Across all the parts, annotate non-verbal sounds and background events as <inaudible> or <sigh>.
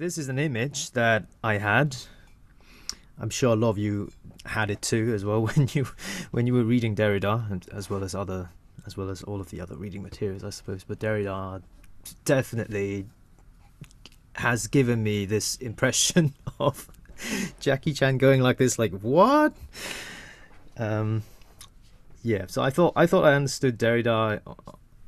this is an image that I had. I'm sure a lot of you had it too as well <laughs> when you when you were reading Derrida, and as well as other as well as all of the other reading materials, I suppose. But Derrida definitely has given me this <laughs> impression of Jackie Chan going like this, like what? Um, yeah. So I thought I thought I understood Derrida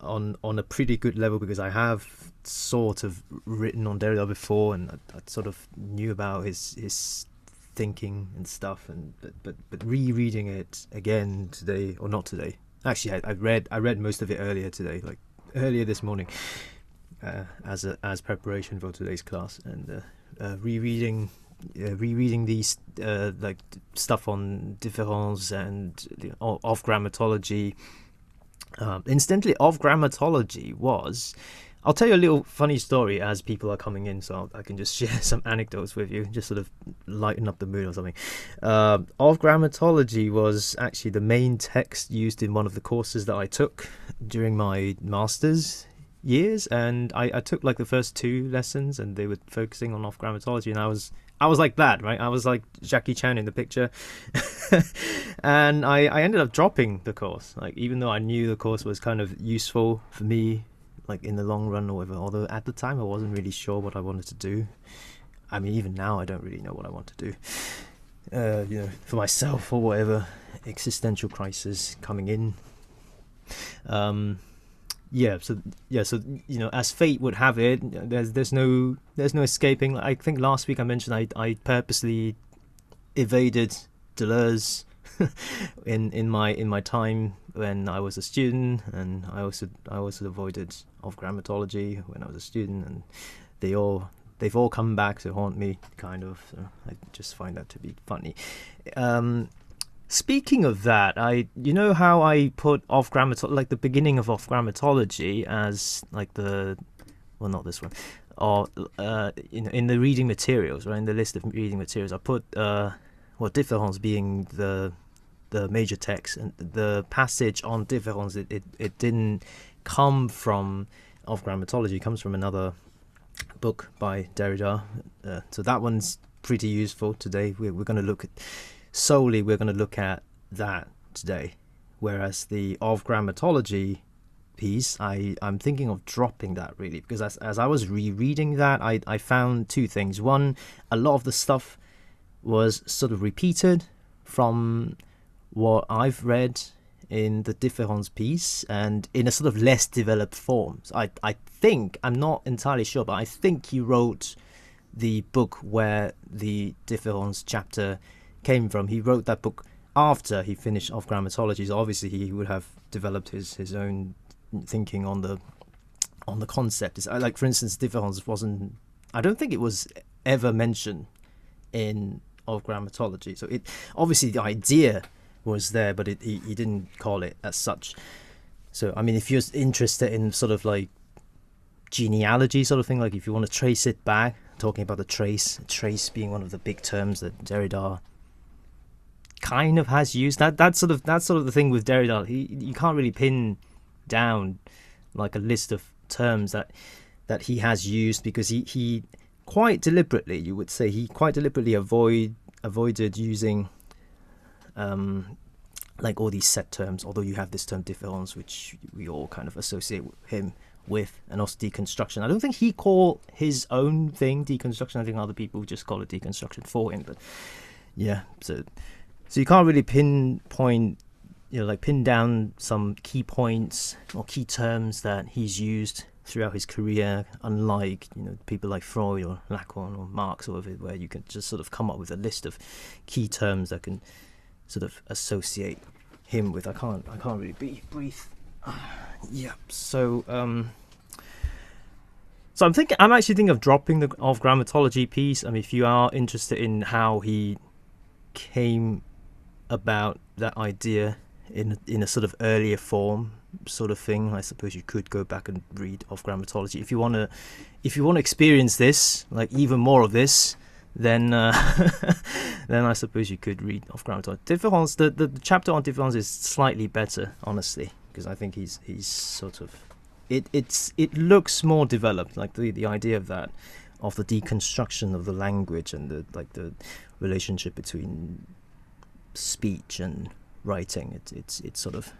on on a pretty good level because I have sort of written on Derrida before, and I, I sort of knew about his his thinking and stuff. And but but, but rereading it again today, or not today. Actually, I, I read I read most of it earlier today, like earlier this morning, uh, as a, as preparation for today's class, and uh, uh, rereading. Uh, rereading these uh, like stuff on difference and you know, of grammatology um, incidentally, of grammatology was. I'll tell you a little funny story as people are coming in, so I can just <laughs> share some anecdotes with you, just sort of lighten up the mood or something. Uh, of grammatology was actually the main text used in one of the courses that I took during my master's years, and I, I took like the first two lessons, and they were focusing on of grammatology, and I was I was like that, right? I was like Jackie Chan in the picture. <laughs> and I, I ended up dropping the course. Like even though I knew the course was kind of useful for me, like in the long run or whatever. Although at the time I wasn't really sure what I wanted to do. I mean even now I don't really know what I want to do. Uh, you know, for myself or whatever. Existential crisis coming in. Um yeah so yeah so you know as fate would have it there's there's no there's no escaping. I think last week i mentioned i i purposely evaded deleuze <laughs> in in my in my time when i was a student and i also i also avoided of grammatology when i was a student and they all they've all come back to haunt me kind of so i just find that to be funny. Um Speaking of that, I you know how I put off grammatology like the beginning of off grammatology as like the well not this one or uh, in in the reading materials right in the list of reading materials I put uh well différance being the the major text and the passage on différance it, it, it didn't come from off grammatology comes from another book by Derrida. Uh, so that one's pretty useful today. We're, we're going to look at solely we're going to look at that today. Whereas the of grammatology piece, I, I'm thinking of dropping that really because as, as I was rereading that, I, I found two things. One, a lot of the stuff was sort of repeated from what I've read in the Différance piece and in a sort of less developed form. So I, I think, I'm not entirely sure, but I think he wrote the book where the Différance chapter came from. He wrote that book after he finished of grammatology. So obviously he would have developed his his own thinking on the on the concept. It's, uh, like for instance, différance wasn't. I don't think it was ever mentioned in of grammatology. So it obviously the idea was there, but it, he, he didn't call it as such. So I mean, if you're interested in sort of like genealogy sort of thing, like if you want to trace it back, talking about the trace, trace being one of the big terms that Derrida kind of has used that. That's sort of that's sort of the thing with Derrida. He you can't really pin down like a list of terms that that he has used because he he quite deliberately you would say he quite deliberately avoid avoided using um like all these set terms although you have this term différance which we all kind of associate him with and also deconstruction i don't think he called his own thing deconstruction i think other people just call it deconstruction for him but yeah so so you can't really pinpoint, you know, like pin down some key points or key terms that he's used throughout his career, unlike you know people like Freud or Lacan or Marx or whatever, where you can just sort of come up with a list of key terms that can sort of associate him with. I can't, I can't really be, breathe. <sighs> yeah. So, um, so I'm thinking, I'm actually thinking of dropping the of grammatology piece. I mean, if you are interested in how he came about that idea in in a sort of earlier form sort of thing. I suppose you could go back and read off grammatology if you want to. If you want to experience this, like even more of this, then uh, <laughs> then I suppose you could read off grammatology. Différance, the, the, the chapter on différance is slightly better, honestly, because I think he's he's sort of it it's it looks more developed, like the the idea of that of the deconstruction of the language and the like the relationship between speech and writing. It's it's it's sort of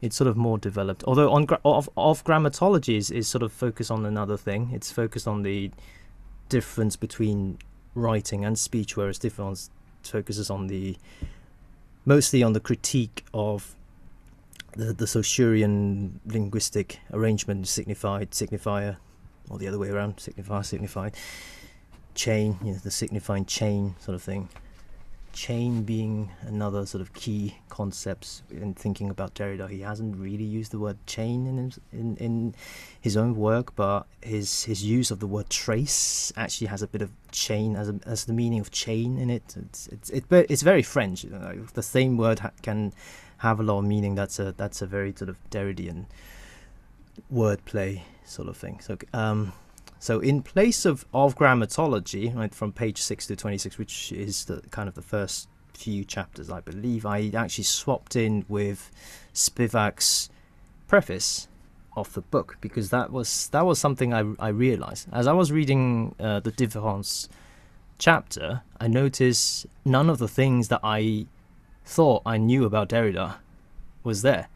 it's sort of more developed. Although on gra- of of grammatology is, is sort of focused on another thing. It's focused on the difference between writing and speech, whereas différance focuses on the mostly on the critique of the the Saussurean linguistic arrangement, signified, signifier, or the other way around, signifier, signified, chain, you know, the signifying chain sort of thing. Chain being another sort of key concepts in thinking about Derrida. He hasn't really used the word chain in his, in, in his own work, but his his use of the word trace actually has a bit of chain as a, as the meaning of chain in it. It's it's it's, it's very French. You know, the same word ha- can have a lot of meaning. That's a that's a very sort of Derridian wordplay sort of thing. So um, so in place of of grammatology, right from page six to twenty six, which is the kind of the first few chapters, I believe, I actually swapped in with Spivak's preface of the book because that was that was something I I realized as I was reading uh, the différance chapter. I noticed none of the things that I thought I knew about Derrida was there.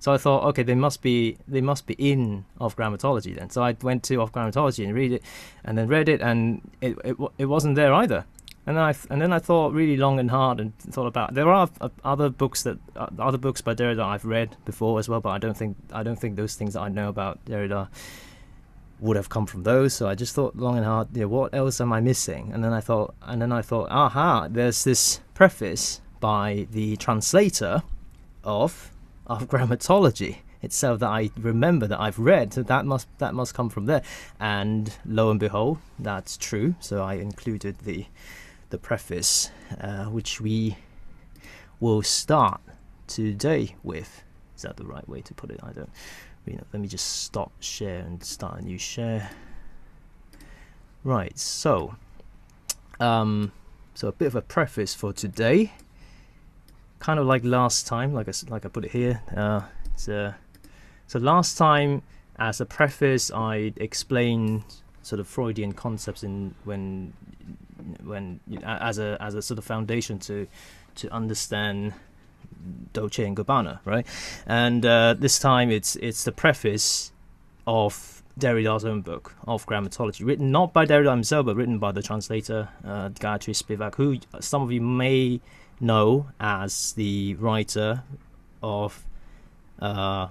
So I thought, okay, they must be they must be in of grammatology then. So I went to of grammatology and read it, and then read it, and it it, it wasn't there either. And then I and then I thought really long and hard and thought about there are uh, other books that uh, other books by Derrida I've read before as well, but I don't think I don't think those things that I know about Derrida would have come from those. So I just thought long and hard, know, what else am I missing? And then I thought, and then I thought, aha, there's this preface by the translator of of grammatology itself that I remember that I've read. So that must that must come from there. And lo and behold, that's true. So I included the the preface, uh, which we will start today with. Is that the right way to put it? I don't. Let me just stop share and start a new share. Right. So, um, so a bit of a preface for today kind of like last time, like I, like I put it here. Uh, so, so last time, as a preface, I explained sort of Freudian concepts in when when as a as a sort of foundation to to understand Deleuze and Guattari, right? And uh, this time it's it's the preface of Derrida's own book of grammatology, written not by Derrida himself, but written by the translator uh, Gayatri Spivak, who some of you may know as the writer of. Uh,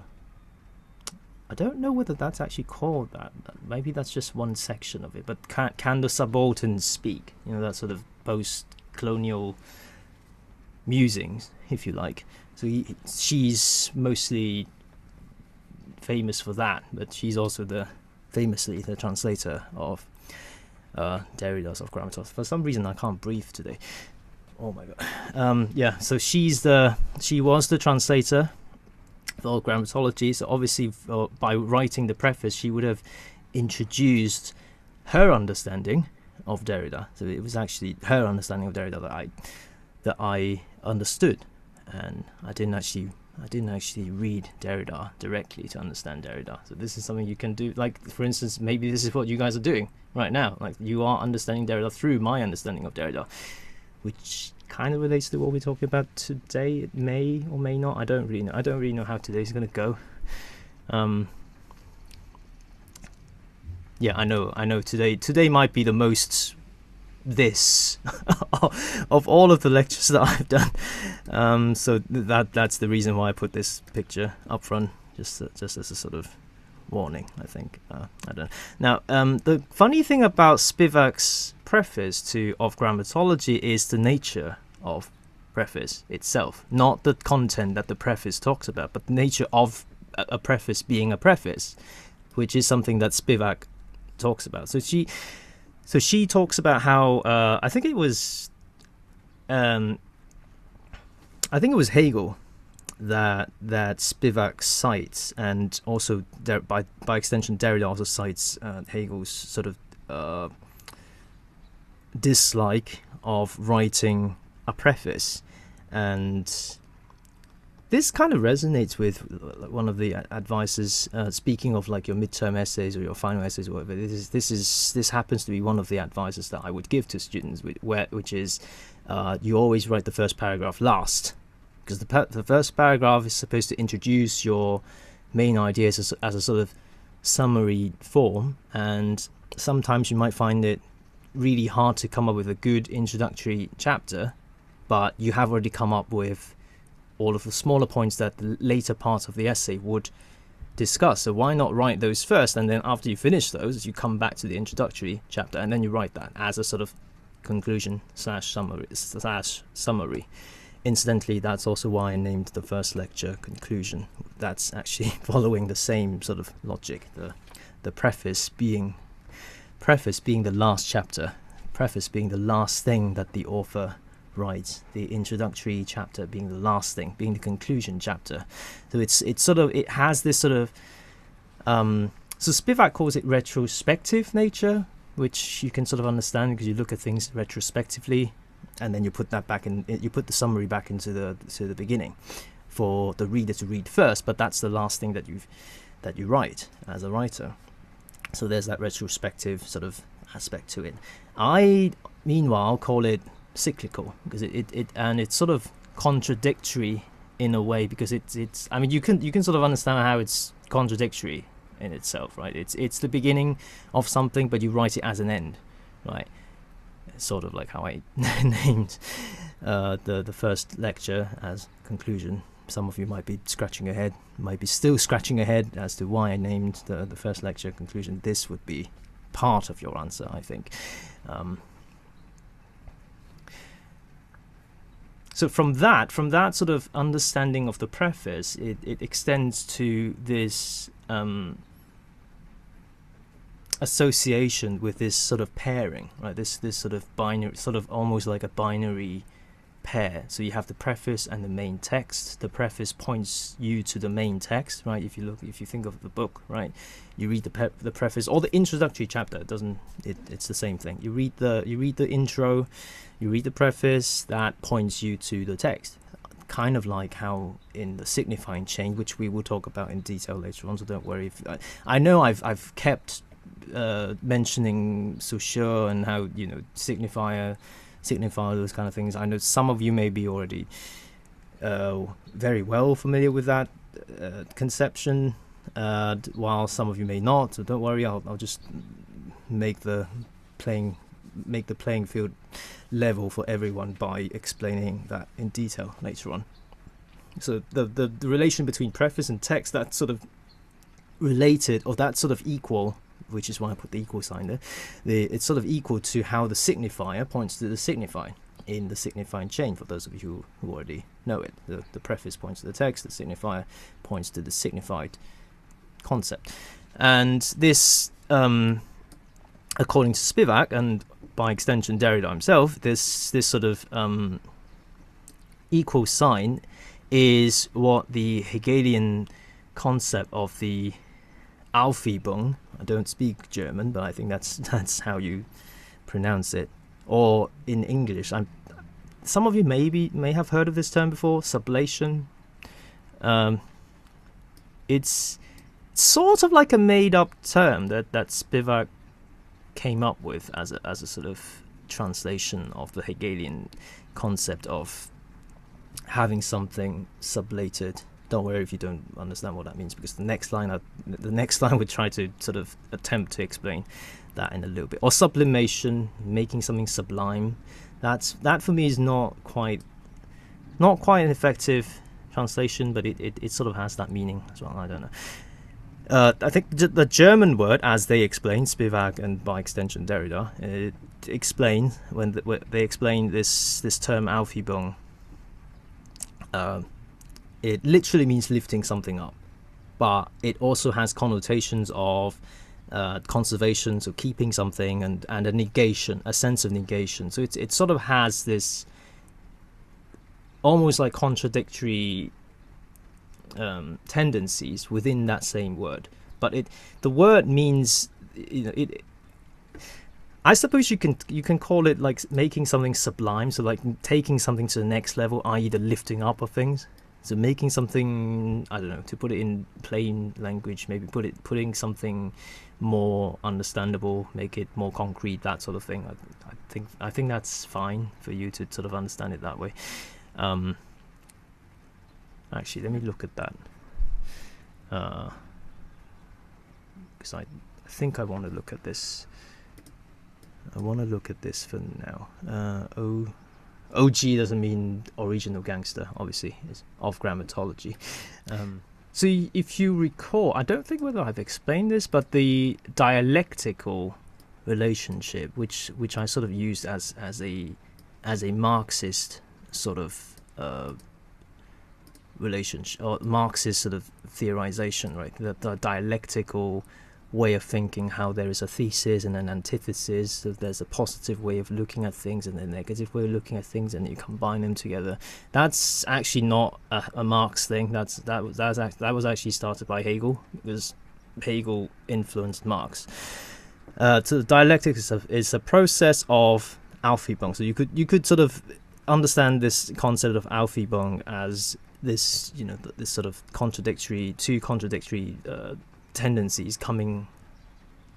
I don't know whether that's actually called that. Maybe that's just one section of it. But can, can the subalterns speak? You know, that sort of post-colonial musings, if you like. So he, she's mostly famous for that, but she's also the famously the translator of uh, Derrida's of Grammatos. For some reason, I can't breathe today. Oh my god. Um, yeah, so she's the she was the translator for grammatology. So obviously, uh, by writing the preface, she would have introduced her understanding of Derrida. So it was actually her understanding of Derrida that I that I understood, and I didn't actually I didn't actually read Derrida directly to understand Derrida. So this is something you can do. Like for instance, maybe this is what you guys are doing right now. Like you are understanding Derrida through my understanding of Derrida which kind of relates to what we're talking about today. It may or may not. I don't really know. I don't really know how today's going to go. Um, yeah, I know. I know today. Today might be the most this <laughs> of all of the lectures that I've done. Um, so that that's the reason why I put this picture up front, just just as a sort of warning. I think. Uh, I don't. Know. Now, um, the funny thing about Spivak's preface to of grammatology is the nature of preface itself, not the content that the preface talks about, but the nature of a preface being a preface, which is something that Spivak talks about. So she, so she talks about how uh, I think it was, um, I think it was Hegel that that Spivak cites, and also by by extension Derrida also cites uh, Hegel's sort of uh, dislike of writing a preface, and this kind of resonates with one of the advices. Uh, speaking of like your midterm essays or your final essays or whatever, this is this is this happens to be one of the advices that I would give to students, where which is uh, you always write the first paragraph last, because the the first paragraph is supposed to introduce your main ideas as, as a sort of summary form, and sometimes you might find it really hard to come up with a good introductory chapter, but you have already come up with all of the smaller points that the later part of the essay would discuss. So why not write those first, and then after you finish those, you come back to the introductory chapter, and then you write that as a sort of conclusion slash summary slash summary. Incidentally, that's also why I named the first lecture conclusion. That's actually <laughs> following the same sort of logic. The the preface being preface being the last chapter, preface being the last thing that the author writes, the introductory chapter being the last thing, being the conclusion chapter. So it's it's sort of it has this sort of um, so Spivak calls it retrospective nature, which you can sort of understand because you look at things retrospectively, and then you put that back in you put the summary back into the to the beginning for the reader to read first. But that's the last thing that you that you write as a writer. So there's that retrospective sort of aspect to it. I meanwhile call it cyclical because it, it, it and it's sort of contradictory in a way because it's it's I mean you can you can sort of understand how it's contradictory in itself, right? It's it's the beginning of something, but you write it as an end, right? Sort of like how I <laughs> named uh, the the first lecture as conclusion. Some of you might be scratching your head, might be still scratching your head as to why I named the the first lecture conclusion. This would be part of your answer, I think. Um, so from that, from that sort of understanding of the preface, it, it extends to this um, association with this sort of pairing, right? This this sort of binary, sort of almost like a binary pair. So you have the preface and the main text. The preface points you to the main text, right? If you look, if you think of the book, right, you read the pe- the preface or the introductory chapter. It doesn't it? It's the same thing. You read the you read the intro, you read the preface that points you to the text. Kind of like how in the signifying chain, which we will talk about in detail later on. So don't worry. If I, I know I've I've kept uh, mentioning Saussure and how you know signifier signify those kind of things. I know some of you may be already uh, very well familiar with that uh, conception, while some of you may not. So don't worry, I'll, I'll just make the playing make the playing field level for everyone by explaining that in detail later on. So the, the, the relation between preface and text that sort of related or that sort of equal which is why I put the equal sign there. The, it's sort of equal to how the signifier points to the signifier in the signifying chain for those of you who, who already know it. The, the preface points to the text, the signifier points to the signified concept. And this, um, according to Spivak and by extension Derrida himself, this, this sort of um, equal sign is what the Hegelian concept of the Aufhebung I don't speak German, but I think that's <laughs> that's how you pronounce it. Or in English, I'm. Some of you maybe may have heard of this term before, sublation. Um, it's sort of like a made-up term that that Spivak came up with as a as a sort of translation of the Hegelian concept of having something sublated don't worry if you don't understand what that means because the next line I, the next <laughs> line would try to sort of attempt to explain that in a little bit. Or sublimation making something sublime. That's that for me is not quite not quite an effective translation but it, it, it sort of has that meaning as well. I don't know. Uh, I think the German word, as they explain, Spivak and by extension Derrida, it explain when, the, when they explain this this term Aufhebung. Uh, it literally means lifting something up, but it also has connotations of uh, conservation, so keeping something, and, and a negation, a sense of negation. So it's, it sort of has this almost like contradictory um, tendencies within that same word. But it the word means you know it. I suppose you can you can call it like making something sublime, so like taking something to the next level, i.e., the lifting up of things So making something I don't know to put it in plain language, maybe put it putting something more understandable, make it more concrete, that sort of thing. I, I think I think that's fine for you to sort of understand it that way. Um, actually, let me look at that because uh, I, think I want to look at this. I want to look at this for now. Uh, o, OG doesn't mean original gangster, obviously. It's of grammatology. <laughs> Um, so if you recall, I don't think whether I've explained this, but the dialectical relationship, which which I sort of used as as a as a Marxist sort of uh, relationship or Marxist sort of theorization, right? The, the dialectical way of thinking how there is a thesis and an antithesis so there's a positive way of looking at things and a negative way of looking at things and you combine them together. That's actually not a, a marx thing. That's that was that was, that was actually started by hegel. Because hegel influenced marx. Uh, so dialectic is a, is a process of Aufhebung. So you could you could sort of understand this concept of Aufhebung as this you know this sort of contradictory two contradictory uh, tendencies coming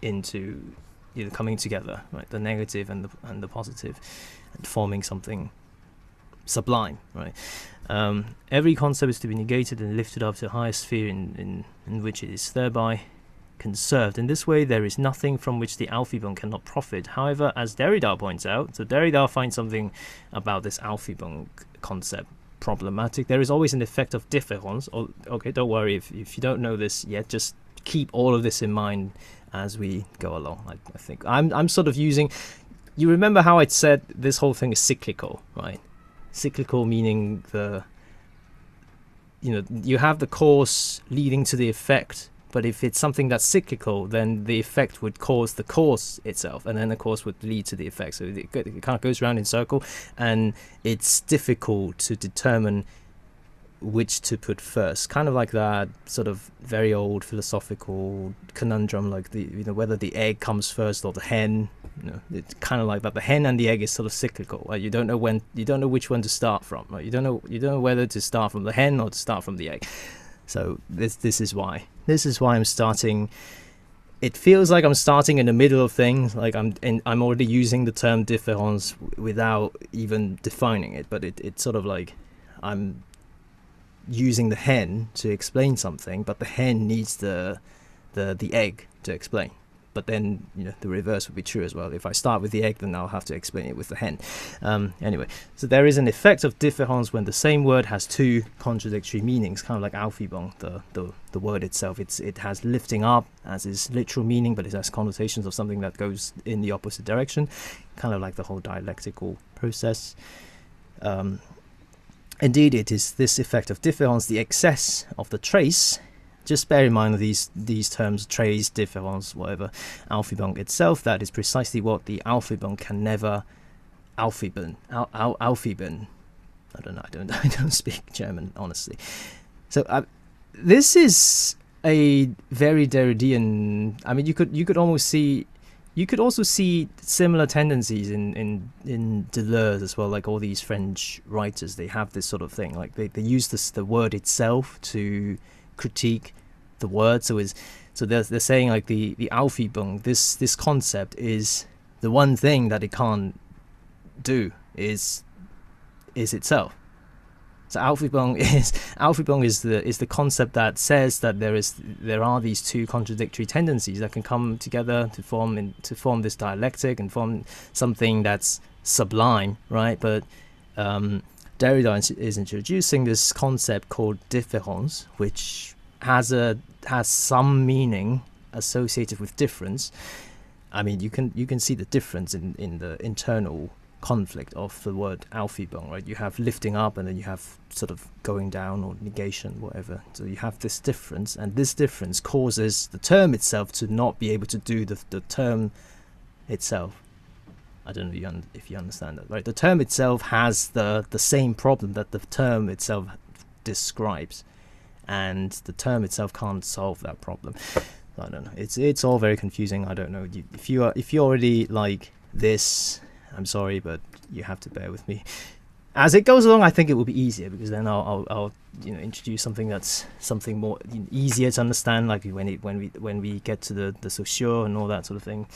into you know coming together right the negative and the and the positive and forming something sublime right um, every concept is to be negated and lifted up to a higher sphere in, in, in which it is thereby conserved. In this way, there is nothing from which the Aufhebung cannot profit. However, as Derrida points out, so Derrida finds something about this Aufhebung concept problematic. There is always an effect of difference. Oh, okay, don't worry if, if you don't know this yet. Just keep all of this in mind as we go along. I, I think I'm I'm sort of using. You remember how I said this whole thing is cyclical, right? Cyclical meaning the. You know, you have the cause leading to the effect but if it's something that's cyclical, then the effect would cause the cause itself, and then the cause would lead to the effect. So it, it kind of goes around in circle, and it's difficult to determine which to put first. Kind of like that sort of very old philosophical conundrum, like the you know whether the egg comes first or the hen. You know, it's kind of like that. The hen and the egg is sort of cyclical. You don't know when, you don't know which one to start from. You don't know, you don't know whether to start from the hen or to start from the egg. So this this is why. This is why I'm starting. It feels like I'm starting in the middle of things. Like I'm in, I'm already using the term différance without even defining it. But it, it's sort of like I'm using the hen to explain something, but the hen needs the the the egg to explain but then you know the reverse would be true as well. If I start with the egg, then I'll have to explain it with the hen. Um, anyway, so there is an effect of difference when the same word has two contradictory meanings, kind of like Aufhebung, the, the the word itself. It's it has lifting up as its literal meaning, but it has connotations of something that goes in the opposite direction, kind of like the whole dialectical process. Um, indeed, it is this effect of difference, the excess of the trace just bear in mind these these terms, trace, difference, whatever, Aufhebung itself, that is precisely what the Aufhebung can never Aufheben. Al, al. I don't know, I don't, <laughs> I don't speak German, honestly. So uh, this is a very Derridian, I mean, you could you could almost see you could also see similar tendencies in, in, in Deleuze as well, like all these French writers, they have this sort of thing. Like they, they use this the word itself to critique the word. So is so they're they're saying like the the Aufhebung, this this concept is the one thing that it can't do is is itself. So Aufhebung <laughs> is Aufhebung is the is the concept that says that there is there are these two contradictory tendencies that can come together to form in, to form this dialectic and form something that's sublime, right? But um, Derrida is introducing this concept called différance, which has a has some meaning associated with difference. I mean, you can you can see the difference in, in the internal conflict of the word Aufhebung, right? You have lifting up, and then you have sort of going down or negation, whatever. So you have this difference, and this difference causes the term itself to not be able to do the the term itself. I don't know if you, un- if you understand that, right? The term itself has the the same problem that the term itself describes, and the term itself can't solve that problem. I don't know. It's it's all very confusing. I don't know. If you are if you already like this, I'm sorry, but you have to bear with me. as it goes along, I think it will be easier because then I'll, I'll, I'll you know introduce something that's something more easier to understand, like when it when we when we get to the the Saussure and all that sort of thing.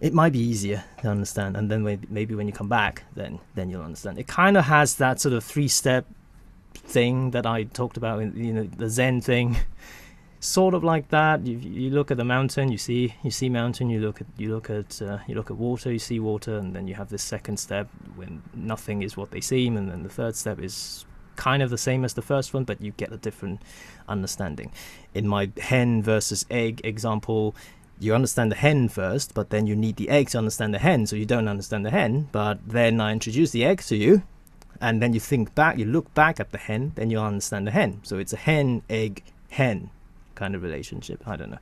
It might be easier to understand, and then maybe, maybe when you come back, then then you'll understand. It kind of has that sort of three step thing that I talked about in you know the Zen thing. Sort of like that. You, you look at the mountain, you see you see mountain. You look at you look at uh, you look at water, you see water, and then you have this second step when nothing is what they seem, and then the third step is kind of the same as the first one, but you get a different understanding. In my hen versus egg example, you understand the hen first, but then you need the egg to understand the hen, so you don't understand the hen. But then I introduce the egg to you, and then you think back, you look back at the hen, then you understand the hen. So it's a hen, egg, hen kind of relationship. I don't know.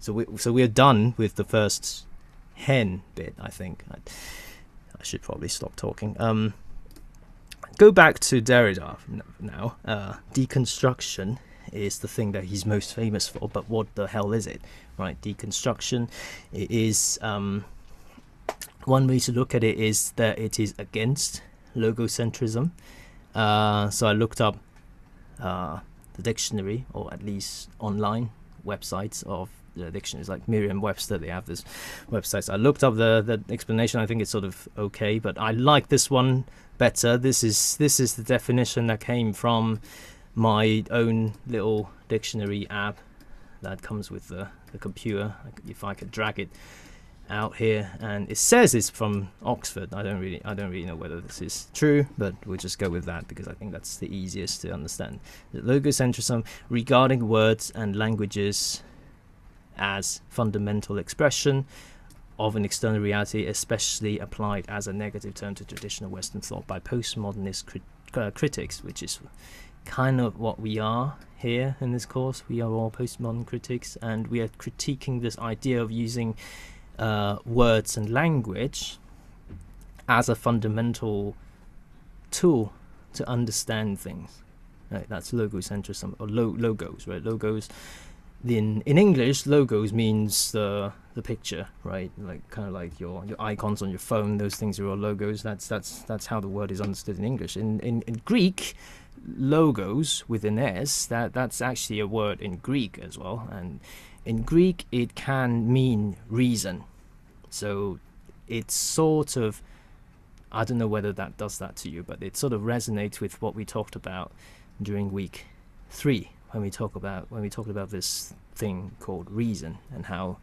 So we so we're done with the first hen bit. I think I, I should probably stop talking. Um, go back to Derrida now. Uh, deconstruction is the thing that he's most famous for, but what the hell is it? Right, deconstruction it is um, one way to look at it is that it is against logocentrism. Uh, so I looked up uh, the dictionary, or at least online websites of the dictionaries like Merriam-Webster. They have this websites. I looked up the the explanation. I think it's sort of okay, but I like this one better. This is this is the definition that came from my own little dictionary app that comes with the, the computer. If I could drag it out here, and it says it's from Oxford. I don't really, I don't really know whether this is true, but we'll just go with that because I think that's the easiest to understand. The logocentrism regarding words and languages as fundamental expression of an external reality, especially applied as a negative term to traditional Western thought by postmodernist crit- uh, critics, which is kind of what we are here in this course. We are all postmodern critics, and we are critiquing this idea of using uh, words and language as a fundamental tool to understand things. Right? That's logocentrism or lo- logos, right? Logos. In in English, logos means the the picture, right? Like kind of like your your icons on your phone. Those things are all logos. That's that's that's how the word is understood in English. In in, in Greek, logos with an S. That that's actually a word in Greek as well. And in Greek, it can mean reason, so it's sort of I don't know whether that does that to you, but it sort of resonates with what we talked about during week three when we talk about when we talked about this thing called reason and how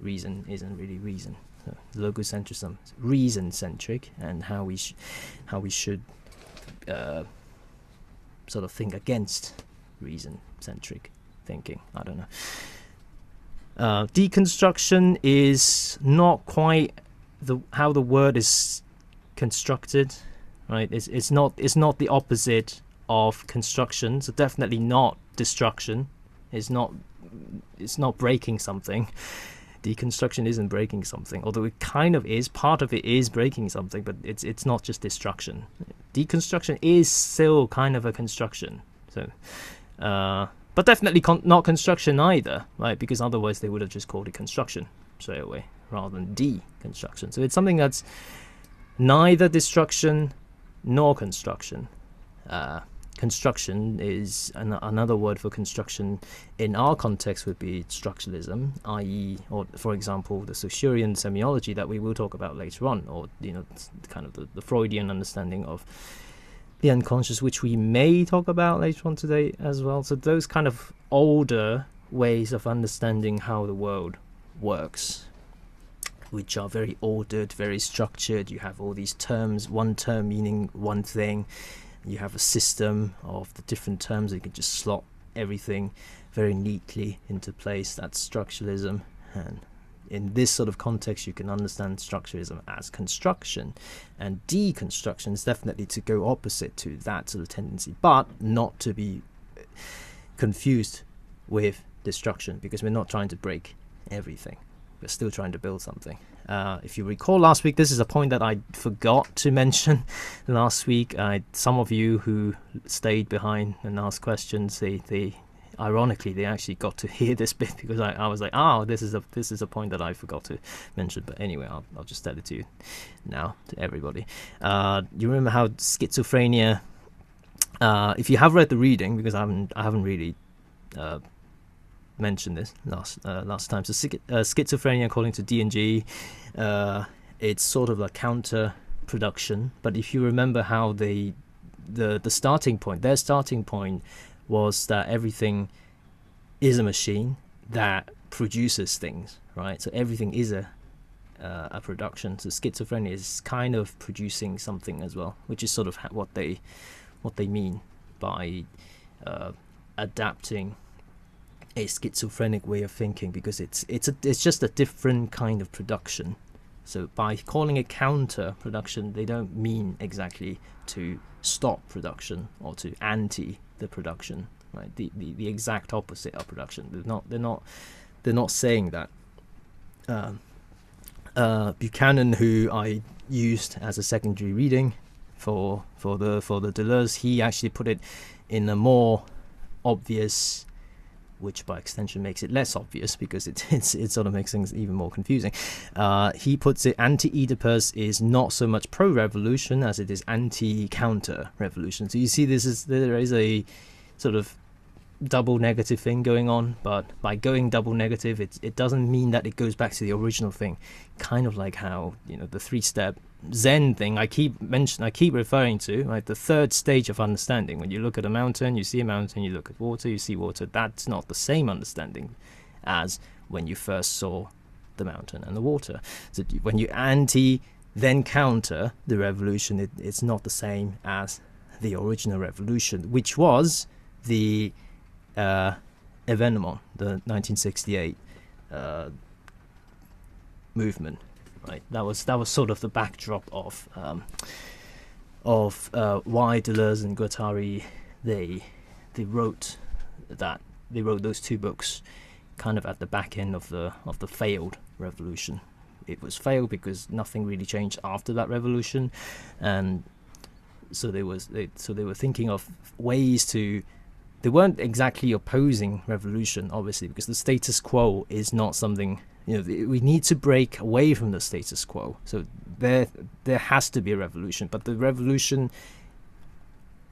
reason isn't really reason. So logocentrism, reason centric, and how we how we should uh, sort of think against reason centric thinking. I don't know. Uh, deconstruction is not quite the how the word is constructed, right? It's it's not it's not the opposite of construction. So definitely not destruction. It's not it's not breaking something. Deconstruction isn't breaking something, although it kind of is. Part of it is breaking something, but it's it's not just destruction. Deconstruction is still kind of a construction. So. Uh, but definitely con- not construction either, right? Because otherwise they would have just called it construction straight away rather than deconstruction. So it's something that's neither destruction nor construction. Uh, construction is an- another word for construction in our context would be structuralism, i.e., or for example, the Saussurean semiology that we will talk about later on, or you know, kind of the, the Freudian understanding of the unconscious, which we may talk about later on today as well. So those kind of older ways of understanding how the world works, which are very ordered, very structured. You have all these terms, one term meaning one thing. You have a system of the different terms. You can just slot everything very neatly into place. That's structuralism, and in this sort of context, you can understand structuralism as construction, and deconstruction is definitely to go opposite to that sort of tendency, but not to be confused with destruction because we're not trying to break everything. We're still trying to build something. Uh, if you recall last week, this is a point that I forgot to mention <laughs> last week. I, some of you who stayed behind and asked questions, they, they ironically, they actually got to <laughs> hear this bit because I, I was like, oh, this is a this is a point that I forgot to mention. But anyway, I'll, I'll just tell it to you now to everybody. Uh, you remember how schizophrenia? Uh, if you have read the reading, because I haven't I haven't really uh, mentioned this last uh, last time. So uh, schizophrenia, according to D&G, uh, it's sort of a counter production. But if you remember how they the the starting point, their starting point was that everything is a machine that produces things, right? So everything is a uh, a production. So schizophrenia is kind of producing something as well, which is sort of what they what they mean by uh, adapting a schizophrenic way of thinking because it's it's a, it's just a different kind of production. So by calling it counter production, they don't mean exactly to stop production or to anti the production, right? The, the the exact opposite of production. They're not they're not they're not saying that. Um, uh, Buchanan, who I used as a secondary reading for for the for the Deleuze, he actually put it in a more obvious which by extension makes it less obvious because it <laughs> it sort of makes things even more confusing. Uh, he puts it anti-Oedipus is not so much pro-revolution as it is anti-counter revolution. So you see, this is there is a sort of double negative thing going on, but by going double negative, it it doesn't mean that it goes back to the original thing. Kind of like how you know the three-step Zen thing I keep mention I keep referring to, right? The third stage of understanding. When you look at a mountain, you see a mountain. You look at water, you see water. That's not the same understanding as when you first saw the mountain and the water. So when you anti then counter the revolution, it, it's not the same as the original revolution, which was the uh, Evenement, the 1968 uh, movement right? That was that was sort of the backdrop of um, of uh, why Deleuze and Guattari they they wrote that they wrote those two books kind of at the back end of the of the failed revolution. It was failed because nothing really changed after that revolution, and so they was they, so they were thinking of ways to they weren't exactly opposing revolution obviously because the status quo is not something you know we need to break away from the status quo. So there there has to be a revolution but the revolution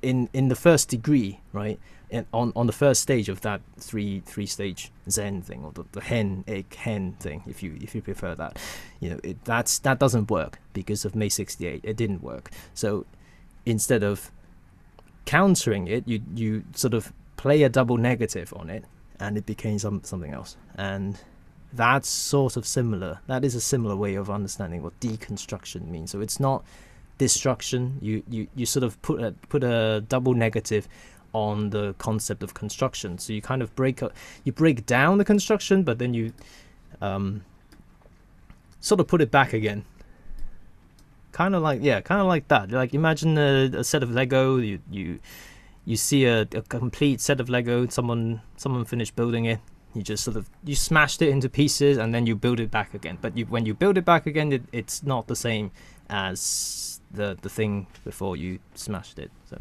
in in the first degree right and on on the first stage of that three three stage zen thing or the, the hen egg hen thing if you if you prefer that you know it that's that doesn't work because of may 68 it didn't work. So instead of countering it you you sort of play a double negative on it and it became some something else. And that's sort of similar. That is a similar way of understanding what deconstruction means. So it's not destruction. You you, you sort of put a put a double negative on the concept of construction. So you kind of break up, you break down the construction, but then you um, sort of put it back again. Kind of like yeah, kind of like that. Like imagine a, a set of Lego. You you you see a, a complete set of Lego. Someone someone finished building it you just sort of you smashed it into pieces and then you build it back again. But you, when you build it back again it, it's not the same as the the thing before you smashed it so.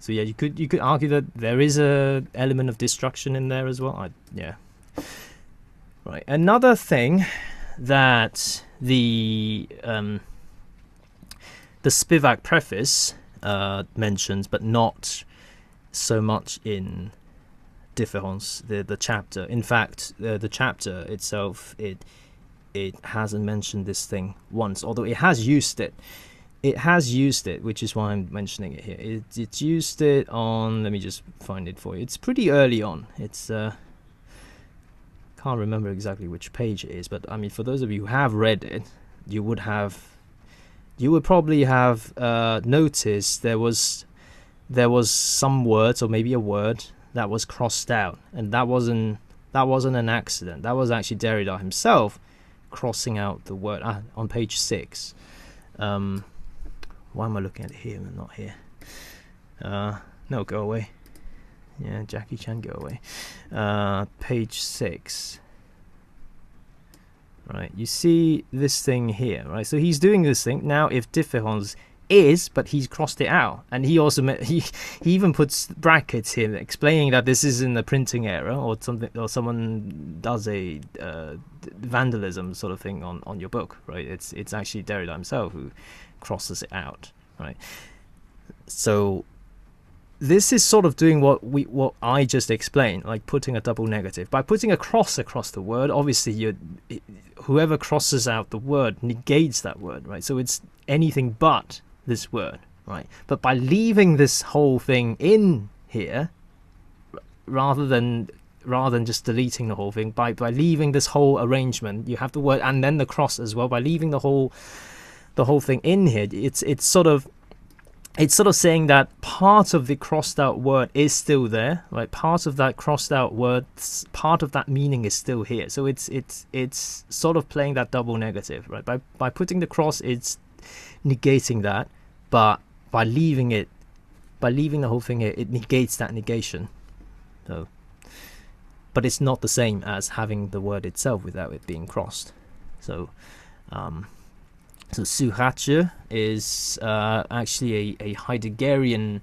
So yeah you could you could argue that there is a element of destruction in there as well. I, yeah. Right another thing that the um, the Spivak preface uh, mentions but not so much in différance the the chapter. In fact uh, the chapter itself it it hasn't mentioned this thing once although it has used it. It has used it which is why i'm mentioning it here. It, it's used it on let me just find it for you. It's pretty early on. It's uh can't remember exactly which page it is but i mean for those of you who have read it you would have you would probably have uh, noticed there was there was some words or maybe a word that was crossed out, and that wasn't that wasn't an accident. That was actually Derrida himself crossing out the word ah, on page six. Um, why am I looking at here and not here? Uh, no, go away. Yeah, Jackie Chan, go away. Uh, page six. Right, you see this thing here, right? So he's doing this thing now. If différance is, but he's crossed it out, and he also he he even puts brackets here explaining that this is in the printing error or something, or someone does a uh, vandalism sort of thing on on your book, right? It's it's actually Derrida himself who crosses it out, right? So this is sort of doing what we what I just explained, like putting a double negative by putting a cross across the word. Obviously, you whoever crosses out the word negates that word, right? So it's anything but this word, right? But by leaving this whole thing in here, rather than rather than just deleting the whole thing, by by leaving this whole arrangement, you have the word and then the cross as well. By leaving the whole the whole thing in here, it's it's sort of it's sort of saying that part of the crossed out word is still there, right? Part of that crossed out word, part of that meaning is still here. So it's it's it's sort of playing that double negative, right? By by putting the cross, it's negating that, but by leaving it, by leaving the whole thing here, it negates that negation. So, but it's not the same as having the word itself without it being crossed. So, um, so Suhache is uh, actually a, a Heideggerian.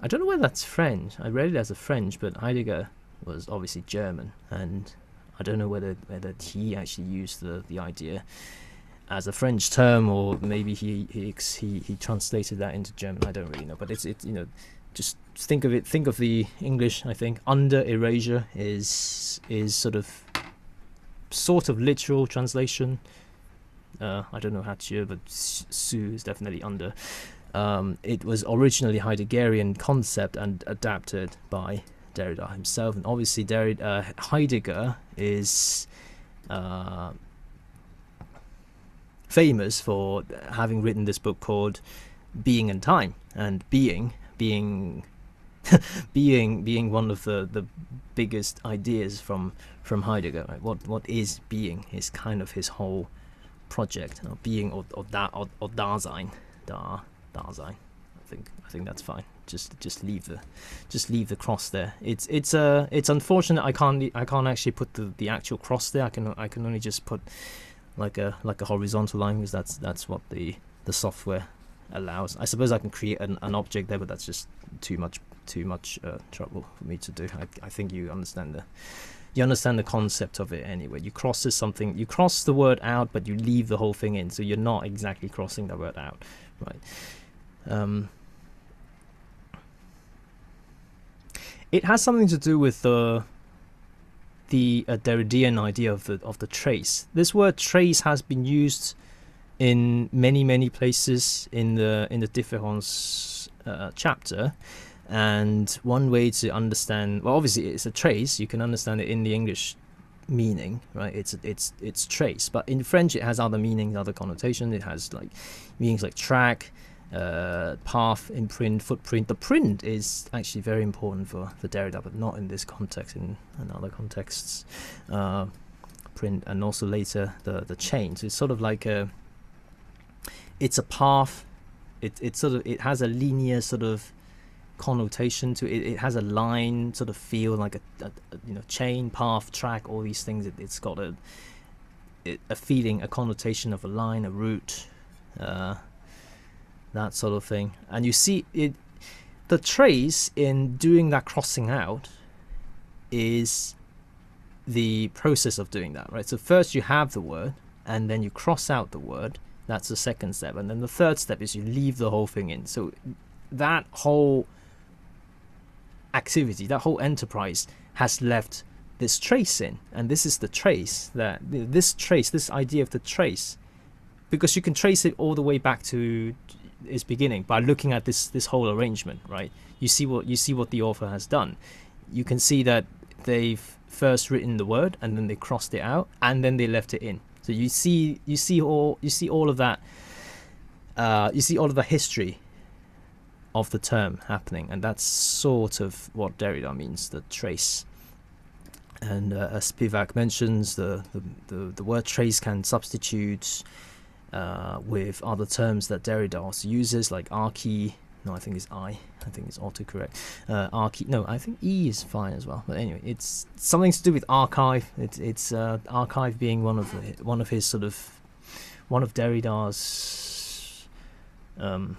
I don't know whether that's French. I read it as a French, but Heidegger was obviously German, and I don't know whether whether he actually used the the idea as a French term or maybe he he he, he translated that into German. I don't really know, but it's it's you know just think of it. Think of the English. I think under erasure is is sort of sort of literal translation uh, I don't know how to, but Sous is definitely under. Um, it was originally Heideggerian concept and adapted by Derrida himself, and obviously Derrida, uh, Heidegger is uh, famous for having written this book called Being and Time, and being being <laughs> being being one of the, the biggest ideas from from Heidegger. Right? What what is being is kind of his whole project being or or, da, or, or Dasein, da, Dasein. I think I think that's fine. Just just leave the just leave the cross there. It's it's uh it's unfortunate I can't I can't actually put the, the actual cross there. I can I can only just put like a like a horizontal line because that's that's what the the software allows. I suppose I can create an, an object there, but that's just too much too much uh, trouble for me to do. I I think you understand the you understand the concept of it anyway. You cross something, you cross the word out, but you leave the whole thing in, so you're not exactly crossing the word out, right? Um, it has something to do with the the uh, Derridean idea of the of the trace. This word trace has been used in many many places in the in the différance uh, chapter and one way to understand, well, obviously it's a trace. You can understand it in the English meaning, right? It's it's it's trace, but in French it has other meanings, other connotations. It has like meanings like track, uh, path, imprint, footprint. The print is actually very important for for Derrida, but not in this context. In, in other contexts, uh, print, and also later the the chain. So it's sort of like a it's a path. It it sort of it has a linear sort of connotation to it. It has a line sort of feel like a, a, a you know chain, path, track, all these things. It, has got a a feeling, a connotation of a line, a route, uh, that sort of thing. And you see it. The trace in doing that crossing out is the process of doing that, right? So first you have the word, and then you cross out the word. That's the second step, and then the third step is you leave the whole thing in. So that whole activity, that whole enterprise has left this trace in, and this is the trace that this trace, this idea of the trace, because you can trace it all the way back to its beginning by looking at this this whole arrangement, right? You see what you see what the author has done. You can see that they've first written the word and then they crossed it out and then they left it in. So you see you see all you see all of that. Uh, you see all of the history of the term happening, and that's sort of what Derrida means, the trace. And uh, as Spivak mentions, the, the, the, the, word trace can substitute uh, with other terms that Derrida also uses, like archy. No, I think it's I. I think it's autocorrect. Uh, archy. No, I think E is fine as well. But anyway, it's something to do with archive. It's it's uh, archive being one of one of his sort of one of Derrida's um,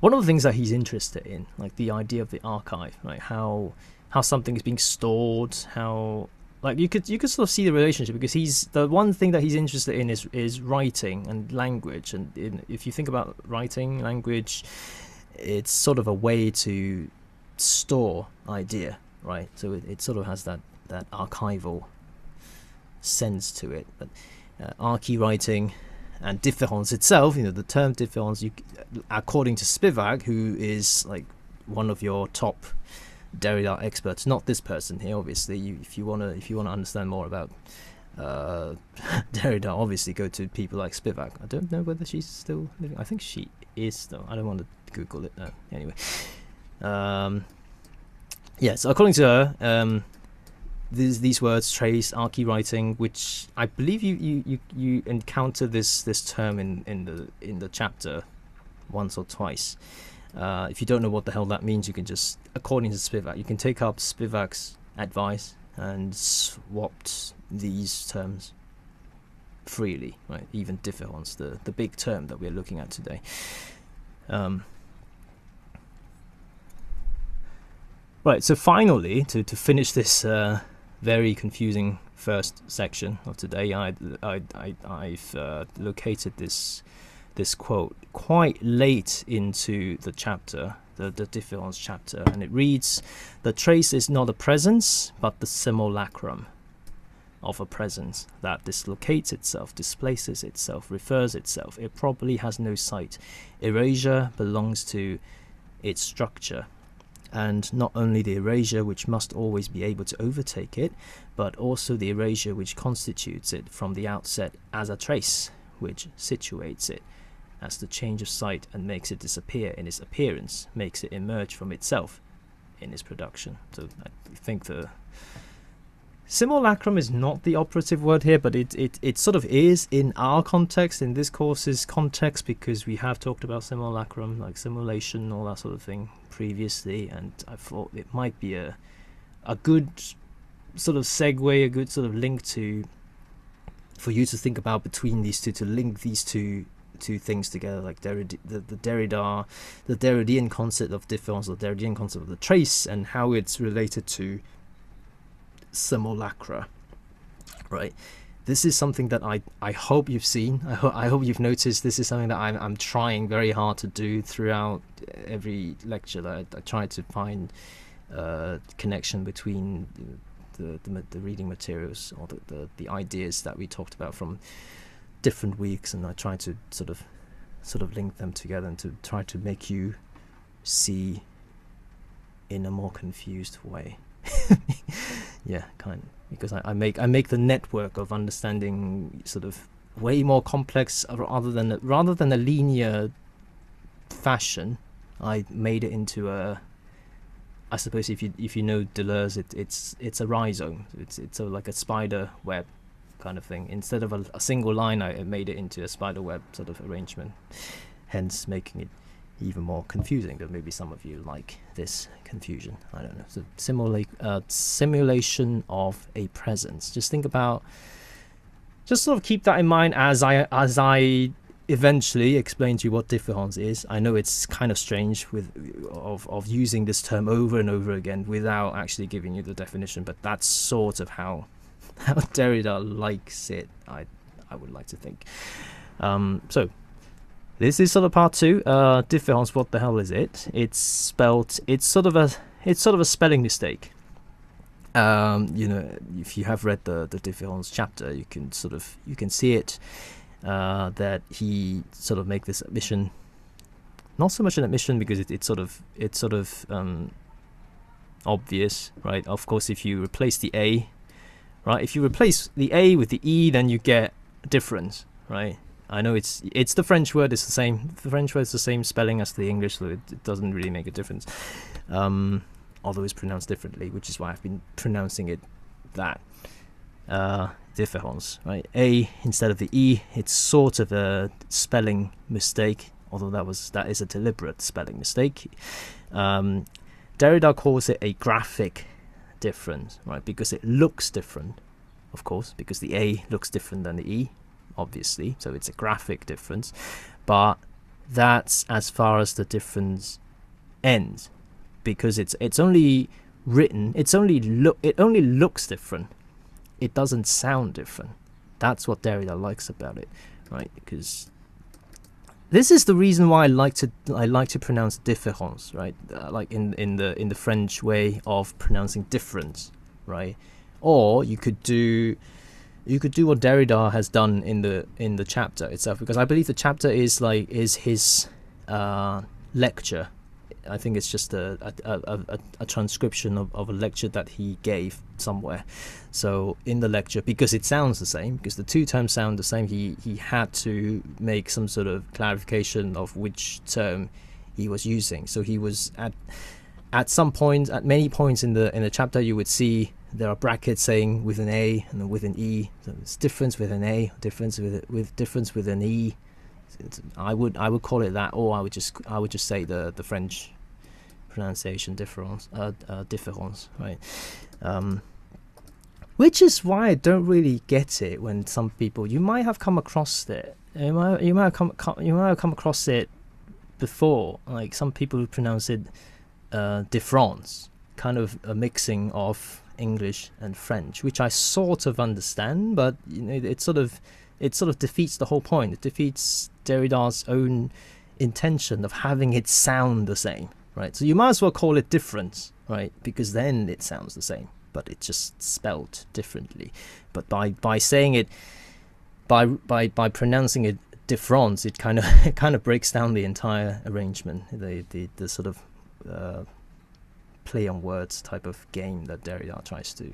one of the things that he's interested in, like the idea of the archive, right? How how something is being stored, how like you could you could sort of see the relationship because he's the one thing that he's interested in is is writing and language, and in, if you think about writing language, it's sort of a way to store idea, right? So it, it sort of has that that archival sense to it, but uh, archi writing and différance itself, you know, the term différance, you, according to Spivak, who is like one of your top Derrida experts, not this person here, obviously. You, if you wanna, if you wanna understand more about uh, <laughs> Derrida, obviously go to people like Spivak. I don't know whether she's still living. I think she is though. I don't want to Google it. Anyway, um, yeah. So according to her, um, these these words trace archi writing which i believe you, you you you encounter this this term in in the in the chapter once or twice uh, if you don't know what the hell that means you can just according to spivak you can take up spivak's advice and swapped these terms freely right even différance the the big term that we're looking at today um, right so finally to to finish this uh, very confusing first section of today. I, I, I, I've uh, located this this quote quite late into the chapter, the, the différance chapter, and it reads, The trace is not a presence, but the simulacrum of a presence that dislocates itself, displaces itself, refers itself. It probably has no sight. Erasure belongs to its structure and not only the erasure which must always be able to overtake it, but also the erasure which constitutes it from the outset as a trace, which situates it as the change of sight and makes it disappear in its appearance, makes it emerge from itself in its production. So I think the simulacrum is not the operative word here, but it, it, it sort of is in our context, in this course's context, because we have talked about simulacrum, like simulation, all that sort of thing previously, and I thought it might be a a good sort of segue, a good sort of link to for you to think about between these two, to link these two two things together, like Derrida, the, the Derrida, the Derridian concept of différance, the Derridian concept of the trace, and how it's related to simulacra, right? This is something that I, I hope you've seen. I, ho- I hope you've noticed. This is something that I'm, I'm trying very hard to do throughout every lecture. I, I try to find uh, connection between the, the, the reading materials or the, the, the ideas that we talked about from different weeks, and I try to sort of sort of link them together and to try to make you see in a more confused way. <laughs> yeah, kind of, because I, I make I make the network of understanding sort of way more complex uh, rather than rather than a linear fashion. I made it into a I suppose if you if you know Deleuze, it, it's it's a rhizome. It's it's a, like a spider web kind of thing. Instead of a, a single line, I made it into a spider web sort of arrangement, hence making it even more confusing. But maybe some of you like this confusion. I don't know. So simulate uh, simulation of a presence. Just think about. Just sort of keep that in mind as I as I eventually explain to you what différance is. I know it's kind of strange with of of using this term over and over again without actually giving you the definition, but that's sort of how how Derrida likes it. I I would like to think. Um, so this is sort of part two. Uh, différance. What the hell is it? It's spelt. It's sort of a. It's sort of a spelling mistake. Um, you know, if you have read the the différance chapter, you can sort of you can see it uh, that he sort of make this admission. Not so much an admission because it, it's sort of it's sort of um, obvious, right? Of course, if you replace the A, right? If you replace the A with the E, then you get difference, right? I know it's it's the French word. It's the same. The French word is the same spelling as the English, so it, it doesn't really make a difference. Um, although it's pronounced differently, which is why I've been pronouncing it that. Uh, différance, right? A instead of the E, it's sort of a spelling mistake, although that was that is a deliberate spelling mistake. Um, Derrida calls it a graphic difference, right? Because it looks different, of course, because the A looks different than the E, obviously, so it's a graphic difference. but that's as far as the difference ends because it's it's only written it's only look it only looks different it doesn't sound different that's what Derrida likes about it right because this is the reason why I like to I like to pronounce différance right uh, like in in the in the French way of pronouncing difference right or you could do you could do what Derrida has done in the in the chapter itself because I believe the chapter is like is his uh, lecture. I think it's just a a, a, a transcription of, of a lecture that he gave somewhere. So in the lecture, because it sounds the same, because the two terms sound the same, he he had to make some sort of clarification of which term he was using. So he was at at some point, at many points in the in the chapter, you would see there are brackets saying with an A and with an E. So it's difference with an A, difference with with difference with an E. It's, I would I would call it that, or I would just I would just say the the French pronunciation difference uh, uh, difference, right? Um, which is why I don't really get it when some people you might have come across it. You might you might have come, come you might have come across it before, like some people who pronounce it uh, de France, kind of a mixing of English and French, which I sort of understand, but you know, it sort of it sort of defeats the whole point. It defeats Derrida's own intention of having it sound the same, right? So you might as well call it difference, right? Because then it sounds the same, but it's just spelled differently. But by by saying it by by by pronouncing it difference, it kind of it <laughs> kind of breaks down the entire arrangement, the the, the sort of uh, play on words type of game that Derrida tries to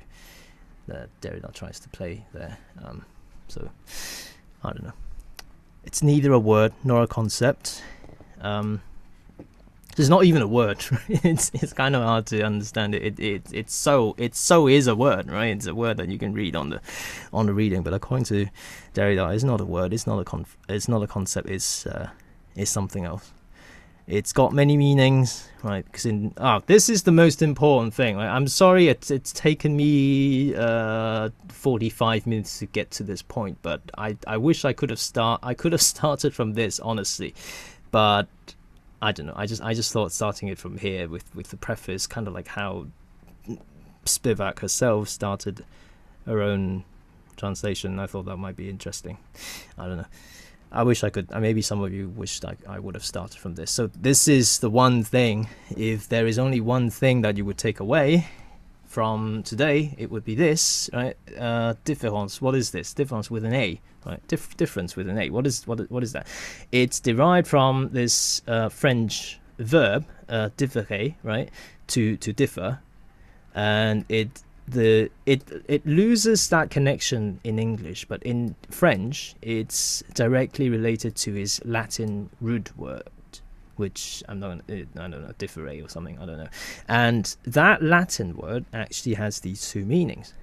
that Derrida tries to play there. Um, so I don't know. It's neither a word nor a concept. Um, it's not even a word. <laughs> it's it's kind of hard to understand it. It, it. It's so it so is a word, right? It's a word that you can read on the on the reading. But according to Derrida, it's not a word. It's not a con. It's not a concept. It's uh, it's something else. It's got many meanings, right? Because in oh, this is the most important thing. Right? I'm sorry, it's it's taken me uh, 45 minutes to get to this point, but I I wish I could have start I could have <laughs> started from this honestly, but I don't know. I just I just thought starting it from here with with the preface, kind of like how Spivak herself started her own translation. I thought that might be interesting. I don't know. I wish I could. Uh, maybe some of you wished I, I would have started from this. So this is the one thing. If there is only one thing that you would take away from today, it would be this, right? Uh, différance. What is this? Différance with an A, right? Dif- différance with an A. What is what? What is that? It's derived from this uh, French verb, uh, différer, right? To to differ, and it the it it loses that connection in English, but in French, it's directly related to his Latin root word, which I'm not I don't know differe or something I don't know, and that Latin word actually has these two meanings,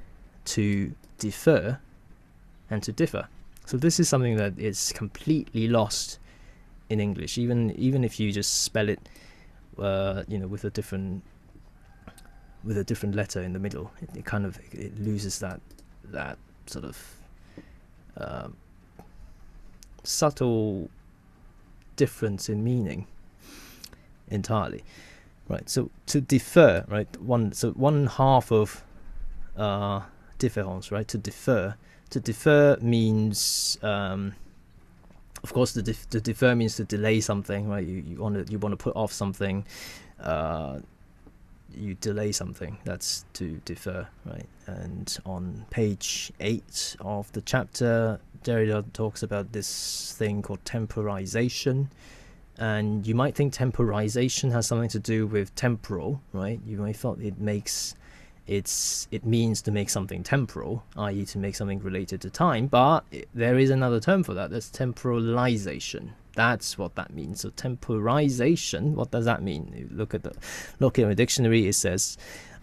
to defer, and to differ. So this is something that is completely lost in English, even even if you just spell it, uh, you know, with a different with a different letter in the middle. It, it kind of it loses that that sort of uh, subtle difference in meaning entirely. Right. So to defer, right? One so one half of uh, différance, right? To defer. To defer means. Um, of course, the, def- the defer means to delay something, right? You you want to you want to put off something, uh, you delay something that's to defer right? And on page 8 of the chapter derrida talks about this thing called temporization. And you might think temporization has something to do with temporal right? You might thought it makes it's it means to make something temporal i.e to make something related to time but there is another term for that that's temporalization that's what that means. So temporization, what does that mean? You look at the look in the dictionary, it says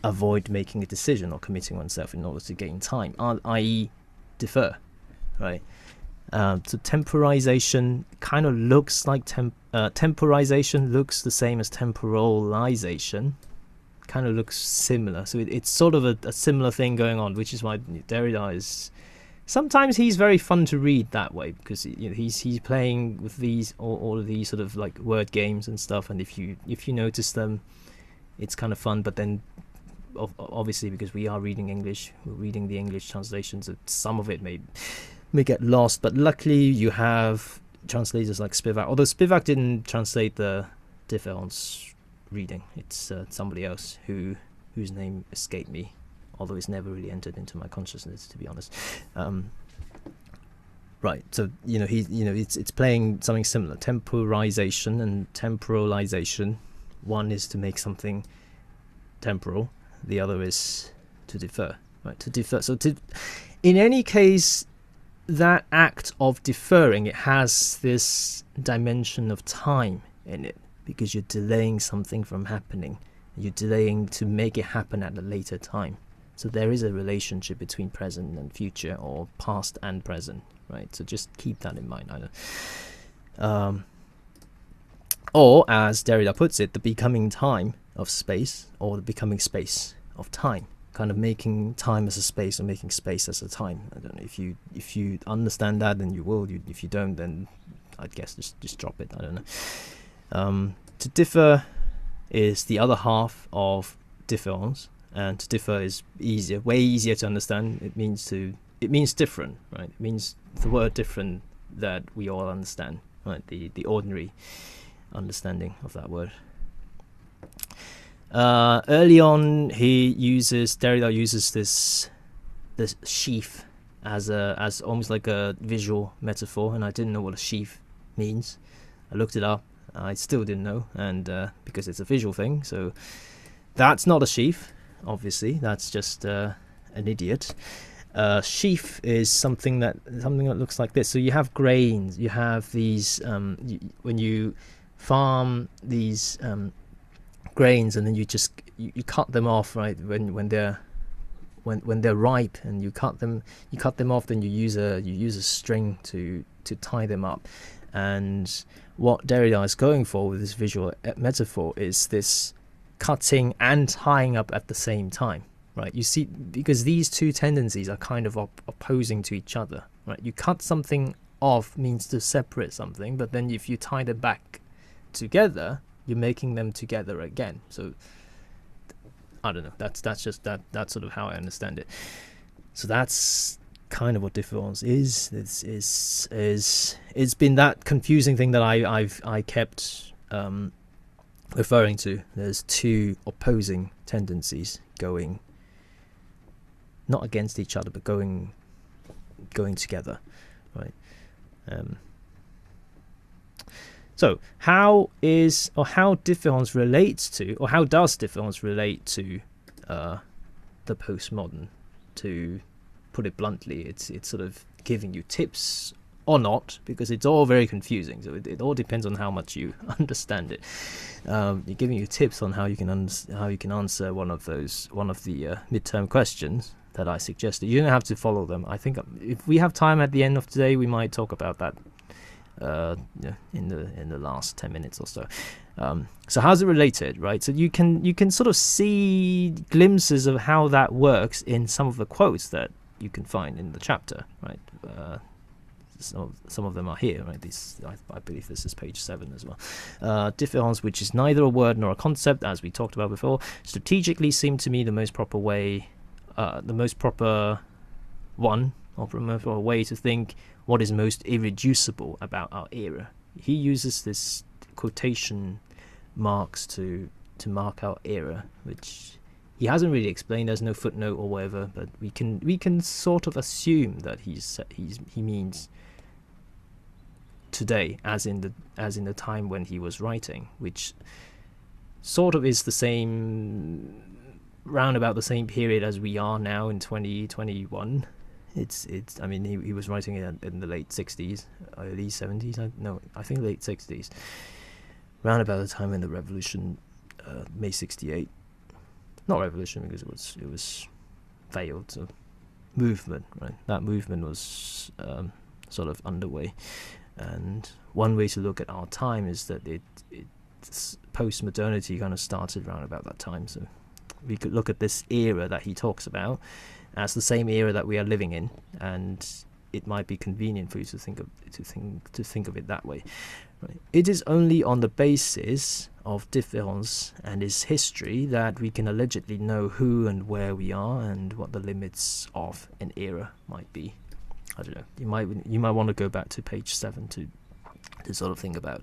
avoid making a decision or committing oneself in order to gain time, i.e., defer, right? Uh, so temporization kind of looks like temp- uh, temporization looks the same as temporalization, kind of looks similar. So it, it's sort of a, a, similar thing going on, which is why Derrida is sometimes he's very fun to read that way because you know, he's he's playing with these all, all of these sort of like word games and stuff and if you if you notice them it's kind of fun but then obviously because we are reading english we're reading the english translations some of it may may get lost but luckily you have translators like spivak although spivak didn't translate the différance reading. It's uh, somebody else who whose name escaped me although it's never really entered into my consciousness, to be honest. Um, right. So you know, he, you know, it's it's playing something similar, temporization and temporalization. One is to make something temporal. The other is to defer. Right. To defer. So to, in any case, that act of deferring it has this dimension of time in it because you're delaying something from happening. You're delaying to make it happen at a later time. So there is a relationship between present and future, or past and present, right? So just keep that in mind. Um, or, as Derrida puts it, the becoming time of space, or the becoming space of time, kind of making time as a space or making space as a time. I don't know if you if you understand that, then you will. You, if you don't, then I guess just just drop it. I don't know. Um, to differ is the other half of différance and to differ is easier, way easier to understand. It means to it means different, right? It means the word different that we all understand, right? The the ordinary understanding of that word. Uh, early on, he uses Derrida uses this this sheaf as a as almost like a visual metaphor, and I didn't know what a sheaf means. I looked it up. I still didn't know, and uh, because it's a visual thing, so that's not a sheaf obviously. That's just uh, an idiot. Uh, sheaf is something that something that looks like this. So you have grains. You have these um, you, when you farm these um, grains, and then you just you, you, cut them off right when when they're when when they're ripe, and you cut them you cut them off. Then you use a you use a string to to tie them up. And what Derrida is going for with this visual metaphor is this cutting and tying up at the same time right? You see because these two tendencies are kind of op- opposing to each other right? You cut something off means to separate something but then if you tie them back together you're making them together again. So i don't know. That's that's just that that's sort of how i understand it. So that's kind of what différance is. It's is is it's been that confusing thing that i i've i kept um referring to. There's two opposing tendencies going not against each other, but going going together, right? Um, so how is or how différance relates to, or how does différance relate to uh, the postmodern? To put it bluntly, it's it's sort of giving you tips or not, because it's all very confusing. So it, it all depends on how much you <laughs> understand it. Um, you're giving you tips on how you can un- how you can answer one of those one of the uh, midterm questions that I suggested. You don't have to follow them. I think um, if we have time at the end of today, we might talk about that uh, in the in the last ten minutes or so. Um, so how's it related, right? So you can you can sort of see glimpses of how that works in some of the quotes that you can find in the chapter, right? Uh, some of, some of them are here, right? These, I, I believe this is page seven as well. Uh, différance, which is neither a word nor a concept, as we talked about before, strategically seemed to me the most proper way, uh, the most proper one, or proper way to think what is most irreducible about our era. He uses this quotation marks to to mark our era, which he hasn't really explained. There's no footnote or whatever, but we can we can sort of assume that he's he's he means today as in the as in the time when he was writing, which sort of is the same round about the same period as we are now in 2021. It's it's. I mean, he he was writing it in the late 60s, early 70s. I, no, I think late 60s. Round about the time when the revolution, uh, May 68. Not revolution because it was it was failed. So movement, right? That movement was um, sort of underway, and one way to look at our time is that it, post modernity kind of started around about that time. So we could look at this era that he talks about, as the same era that we are living in, and it might be convenient for you to think of to think to think of it that way. It is only on the basis of différance and its history that we can allegedly know who and where we are and what the limits of an era might be. I don't know. You might you might want to go back to page seven to to sort of think about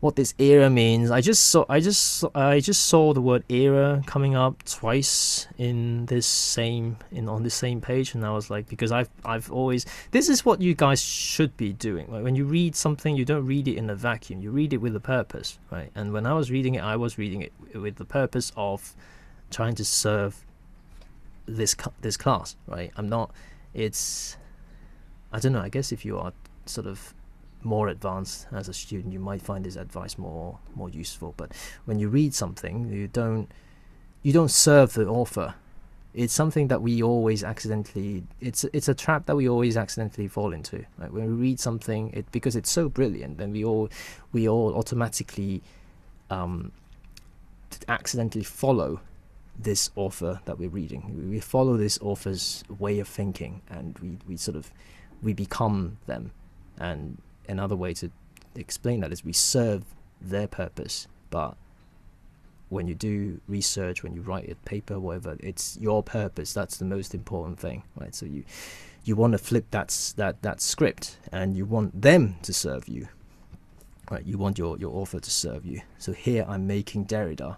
what this era means. I just saw I just I just saw the word era coming up twice in this same in on the same page, and I was like, because I've I've always this is what you guys should be doing. When you read something, you don't read it in a vacuum. You read it with a purpose, right? And when I was reading it, I was reading it with the purpose of trying to serve this this class, right? I'm not. It's I don't know. I guess if you are sort of more advanced as a student, you might find this advice more more useful. But when you read something, you don't you don't serve the author. It's something that we always accidentally. It's it's a trap that we always accidentally fall into. Right? When we read something, it because it's so brilliant, then we all we all automatically um, accidentally follow this author that we're reading. We follow this author's way of thinking, and we, we sort of we become them. And another way to explain that is we serve their purpose, but when you do research, when you write a paper, whatever, it's your purpose. That's the most important thing, right? So you you want to flip that that that script, and you want them to serve you, right? You want your your author to serve you. So here I'm making Derrida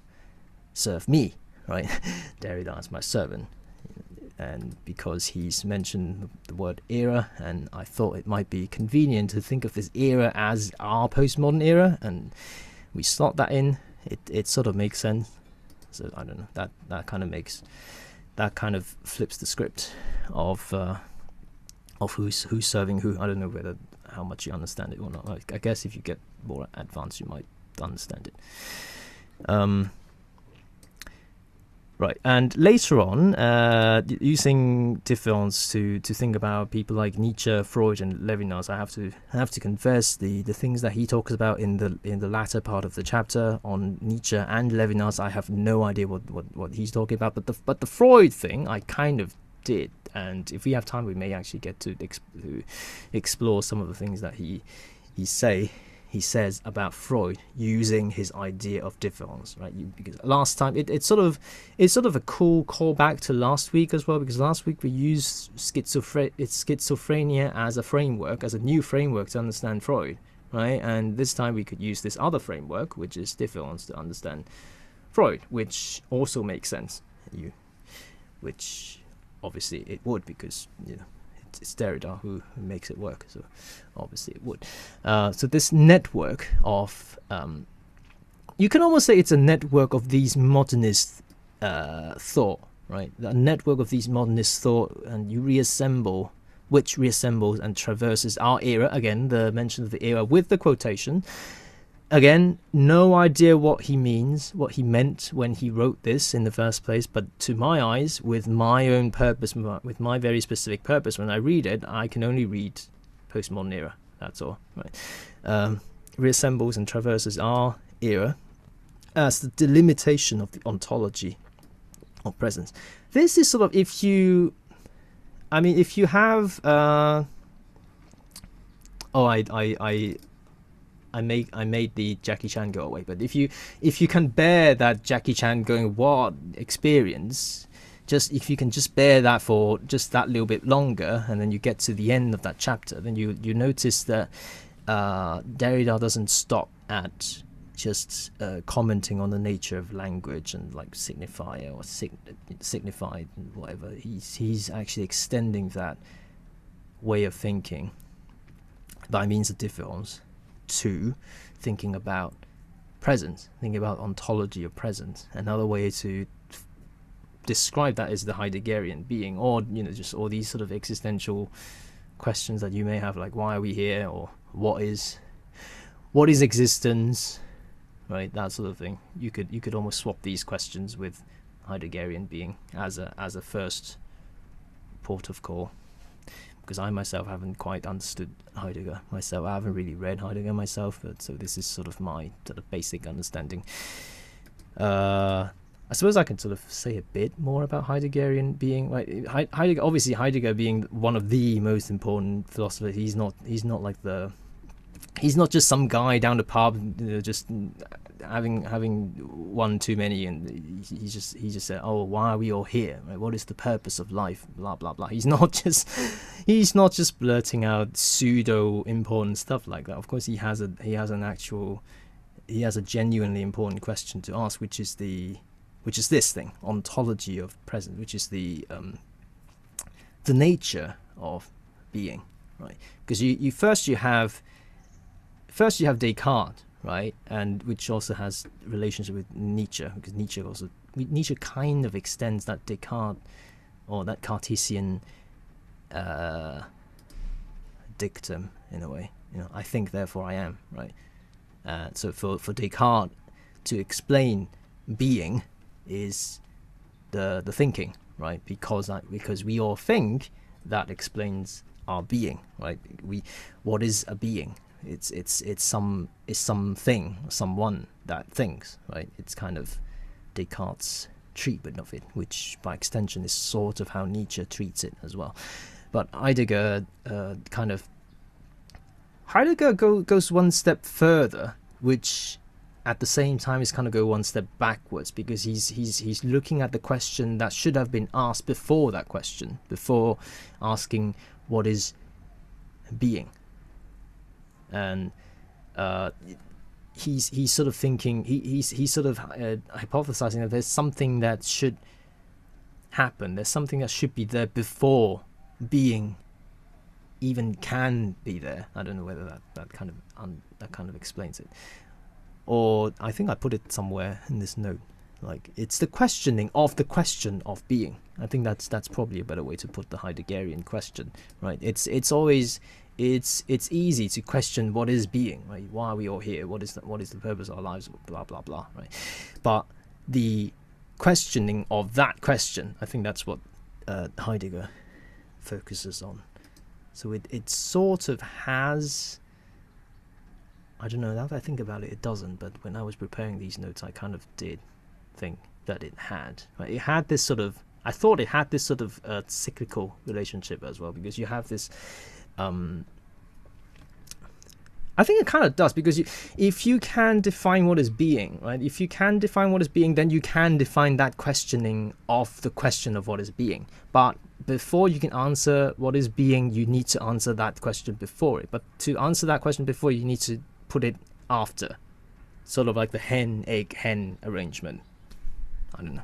serve me, right? <laughs> Derrida is my servant, and because he's mentioned the word era, and I thought it might be convenient to think of this era as our postmodern era, and we slot that in. It it sort of makes sense. So I don't know that that kind of makes that kind of flips the script of uh, of who's who's serving who. I don't know whether how much you understand it or not. I, I guess if you get more advanced, you might understand it. Um, Right, and later on, uh, using différance to, to think about people like Nietzsche, Freud, and Levinas, I have to I have to confess the, the things that he talks about in the in the latter part of the chapter on Nietzsche and Levinas, I have no idea what, what, what he's talking about. But the but the Freud thing, I kind of did, and if we have time, we may actually get to, exp- to explore some of the things that he he say he says about Freud using his idea of différance, right? You, because last time it, it's sort of it's sort of a cool callback to last week as well, because last week we used schizophrenia, schizophrenia as a framework, as a new framework to understand Freud, right? And this time we could use this other framework, which is différance, to understand Freud, which also makes sense. You, which obviously it would because you know it's Derrida who, makes it work. So obviously it would. Uh, so this network of um, you can almost say it's a network of these modernist uh, thought, right? A network of these modernist thought, and you reassemble, which reassembles and traverses our era. Again, the mention of the era with the quotation, again, no idea what he means, what he meant when he wrote this in the first place. But to my eyes, with my own purpose, with my very specific purpose, when I read it, I can only read postmodern era. That's all. Right. Um, reassembles and traverses our era as the delimitation of the ontology of presence. This is sort of if you, I mean, if you have. Uh, oh, I, I, I I make I made the Jackie Chan go away. But if you if you can bear that Jackie Chan going what experience, just if you can just bear that for just that little bit longer, and then you get to the end of that chapter, then you you notice that uh, Derrida doesn't stop at just uh, commenting on the nature of language and like signifier or sig- signified and whatever. He's he's actually extending that way of thinking by means of différance to thinking about presence, thinking about ontology of presence. Another way to describe that is the Heideggerian being, or you know, just all these sort of existential questions that you may have, like why are we here, or what is what is existence, right? That sort of thing. You could you could almost swap these questions with Heideggerian being as a as a first port of call because I myself haven't quite understood Heidegger myself. I haven't really read Heidegger myself, but so this is sort of my sort of basic understanding. Uh, I suppose I can sort of say a bit more about Heideggerian being like Heidegger. Obviously, Heidegger being one of the most important philosophers. He's not. He's not like the. He's not just some guy down the pub, just having having one too many, and he just he just said, "Oh, why are we all here? What is the purpose of life?" Blah blah blah. He's <laughs> not just he's not just blurting out pseudo important stuff like that. Of course, he has a he has an actual he has a genuinely important question to ask, which is the which is this thing, ontology of presence, which is the um, the nature of being, right? Because you, you first you have first you have Descartes, right, and which also has relationship with Nietzsche, because Nietzsche also Nietzsche kind of extends that Descartes or that Cartesian uh, dictum in a way. You know, I think, therefore I am, right? Uh, so for for Descartes to explain being is the the thinking, right? Because I, because we all think that explains our being, right? We what is a being? It's it's it's some it's something, someone that thinks, right? It's kind of Descartes' treatment of it, which by extension is sort of how Nietzsche treats it as well. But Heidegger uh, kind of Heidegger go, goes one step further, which at the same time is kind of go one step backwards because he's he's he's looking at the question that should have been asked before that question, before asking what is being, and uh, he's he's sort of thinking he, he's he's sort of uh, hypothesizing that there's something that should happen. There's something that should be there before being even can be there. I don't know whether that, that kind of un, that kind of explains it or I think I put it somewhere in this note. Like it's the questioning of the question of being. I think that's that's probably a better way to put the Heideggerian question, right? It's it's always it's it's easy to question what is being, right? Why are we all here? What is the, what is the purpose of our lives? Blah blah blah, right? But the questioning of that question, I think that's what uh, Heidegger focuses on. So it it sort of has I don't know. Now that I think about it, it doesn't. But when I was preparing these notes, I kind of did think that it had. Right? It had this sort of. I thought it had this sort of uh, cyclical relationship as well because you have this. Um, I think it kind of does because you, if you can define what is being, right? If you can define what is being, then you can define that questioning of the question of what is being. But before you can answer what is being, you need to answer that question before it. But to answer that question before, you need to put it after. Sort of like the hen, egg, hen arrangement. I don't know.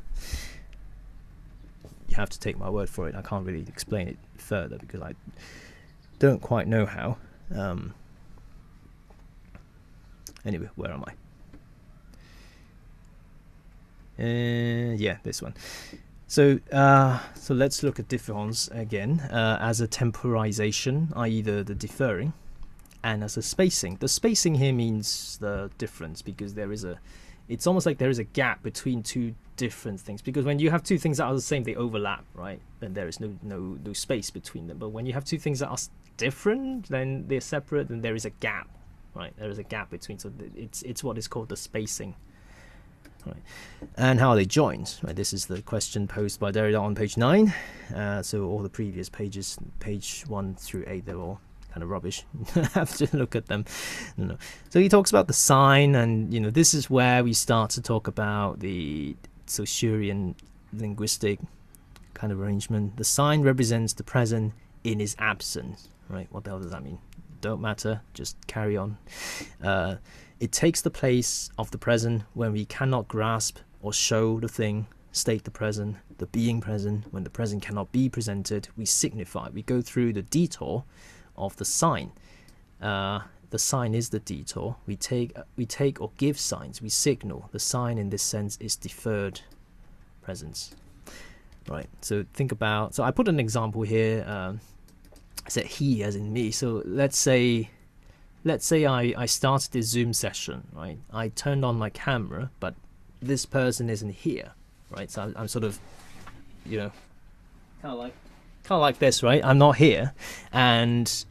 You have to take my word for it. I can't really explain it further because I don't quite know how. Um, anyway, where am I? Uh, yeah, this one. So, uh, so let's look at différance again uh, as a temporization, i.e., the, the deferring and as a spacing. The spacing here means the difference because there is a, it's almost like there is a gap between two different things because when you have two things that are the same, they overlap, right? And there is no no no space between them. But when you have two things that are different, then they're separate, and there is a gap, right? There is a gap between. So it's it's what is called the spacing. Right. And how are they joined? Right, this is the question posed by Derrida on page 9. Uh, so all the previous pages, page 1 through 8, they're all kind of rubbish. <laughs> have to look at them. So he talks about the sign, and you know this is where we start to talk about the Saussurean linguistic kind of arrangement. The sign represents the present in his absence. Right? What the hell does that mean? Don't matter. Just carry on. Uh, it takes the place of the present when we cannot grasp or show the thing state the present, the being present. When the present cannot be presented, we signify. We go through the detour of the sign. Uh, the sign is the detour. We take we take or give signs. We signal. The sign in this sense is deferred presence. Right. So think about. So I put an example here. Um, I said he as in me. So let's say, let's say I I started this Zoom session. Right. I turned on my camera, but this person isn't here. Right. So I'm, I'm sort of, you know, kind of like kind of like this, right? I'm not here, and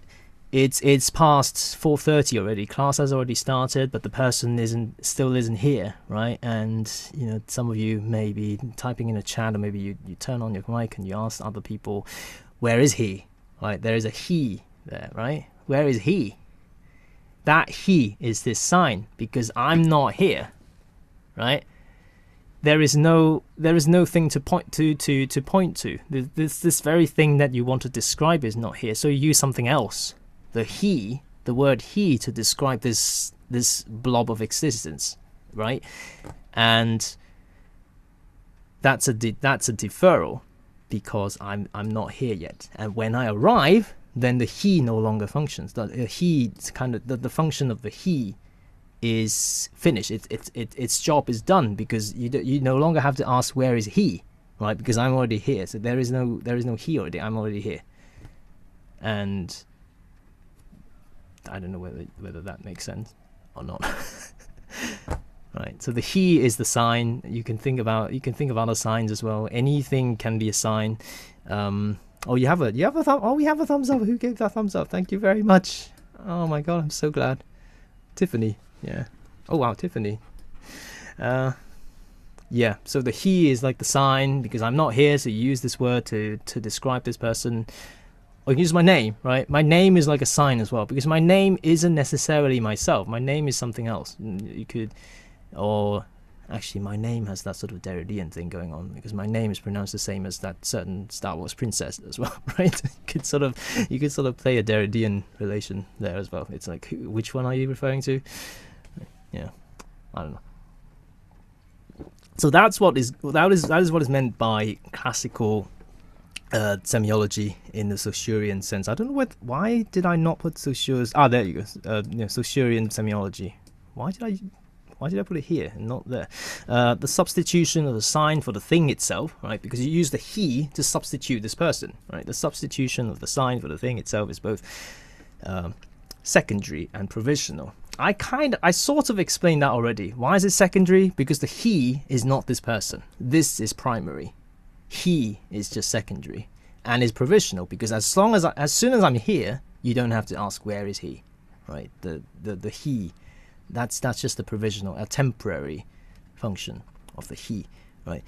it's it's past 4:30 already. Class has already started, but the person isn't still isn't here, right? And you know, some of you may be typing in a chat, or maybe you, you turn on your mic and you ask other people, "Where is he?" Right? There is a he there, right? Where is he? That he is this sign because I'm not here, right? There is no there is no thing to point to to to point to. This this very thing that you want to describe is not here, so you use something else the he, the word he, to describe this this blob of existence, right? And that's a that's a deferral because I'm I'm not here yet. And when I arrive, then the he no longer functions. The, the he kind of the, the function of the he is finished. It, it, it, its job is done because you do, you no longer have to ask where is he, right? Because I'm already here. So there is no there is no he already. I'm already here. And I don't know whether whether that makes sense or not. <laughs> right. So the he is the sign. You can think about you can think of other signs as well. Anything can be a sign. Um, oh, you have a you have a thumb. Oh, we have a thumbs up. Who gave that thumbs up? Thank you very much. Oh my god, I'm so glad. Tiffany. Yeah. Oh wow, Tiffany. Uh, yeah. So the he is like the sign because I'm not here. So you use this word to to describe this person or you use my name, right? My name is like a sign as well because my name isn't necessarily myself. My name is something else. You could, or actually, my name has that sort of Derridean thing going on because my name is pronounced the same as that certain Star Wars princess as well, <laughs> right? you could sort of, you could sort of play a Derridean relation there as well. It's like, which one are you referring to? Yeah, I don't know. So that's what is that is that is what is meant by classical uh, semiology in the Saussurean sense. I don't know what. Why did I not put Saussure's? Ah, there you go. Uh, Saussurean semiology. Why did I? Why did I put it here and not there? Uh, the substitution of the sign for the thing itself, right? Because you use the he to substitute this person, right? The substitution of the sign for the thing itself is both um, secondary and provisional. I kind of, I sort of explained that already. Why is it secondary? Because the he is not this person. This is primary he is just secondary and is provisional because as long as I, as soon as I'm here, you don't have to ask where is he, right? The the the he, that's that's just a provisional, a temporary function of the he, right?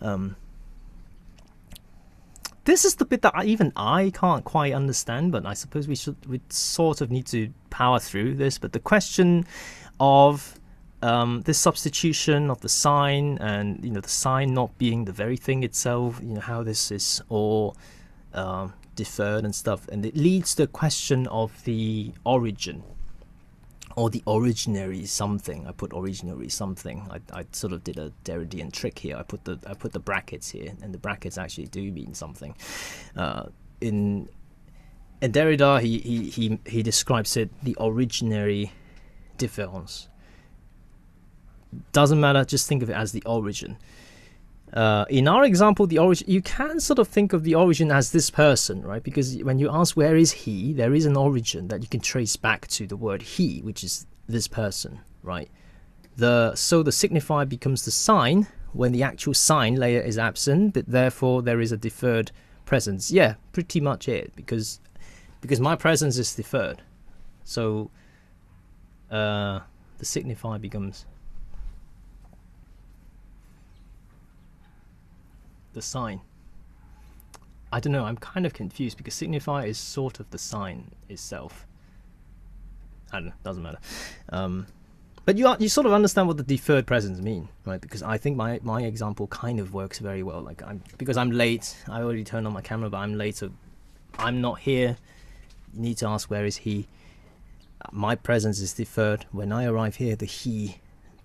Um, this is the bit that I, even I can't quite understand, but I suppose we should we sort of need to power through this. But the question of um, this substitution of the sign and you know the sign not being the very thing itself you know how this is all um, deferred and stuff and it leads to a question of the origin or the originary something. I put originary something. I, I sort of did a Derridean trick here. I put the I put the brackets here and the brackets actually do mean something. Uh, in in Derrida he, he, he, he describes it the originary différance. Doesn't matter, just think of it as the origin. Uh, in our example, the origin, you can sort of think of the origin as this person, right? Because when you ask where is he, there is an origin that you can trace back to the word he, which is this person, right? The so the signifier becomes the sign when the actual sign layer is absent, but therefore there is a deferred presence. Yeah, pretty much it, because because my presence is deferred, so uh, the signifier becomes the sign. I don't know, I'm kind of confused because signifier is sort of the sign itself. I don't know, doesn't matter. Um, but you are, you sort of understand what the deferred presence mean, right? Because I think my, my example kind of works very well. Like I'm because I'm late. I already turned on my camera, but I'm late, so I'm not here. You need to ask where is he. My presence is deferred. When I arrive here, the he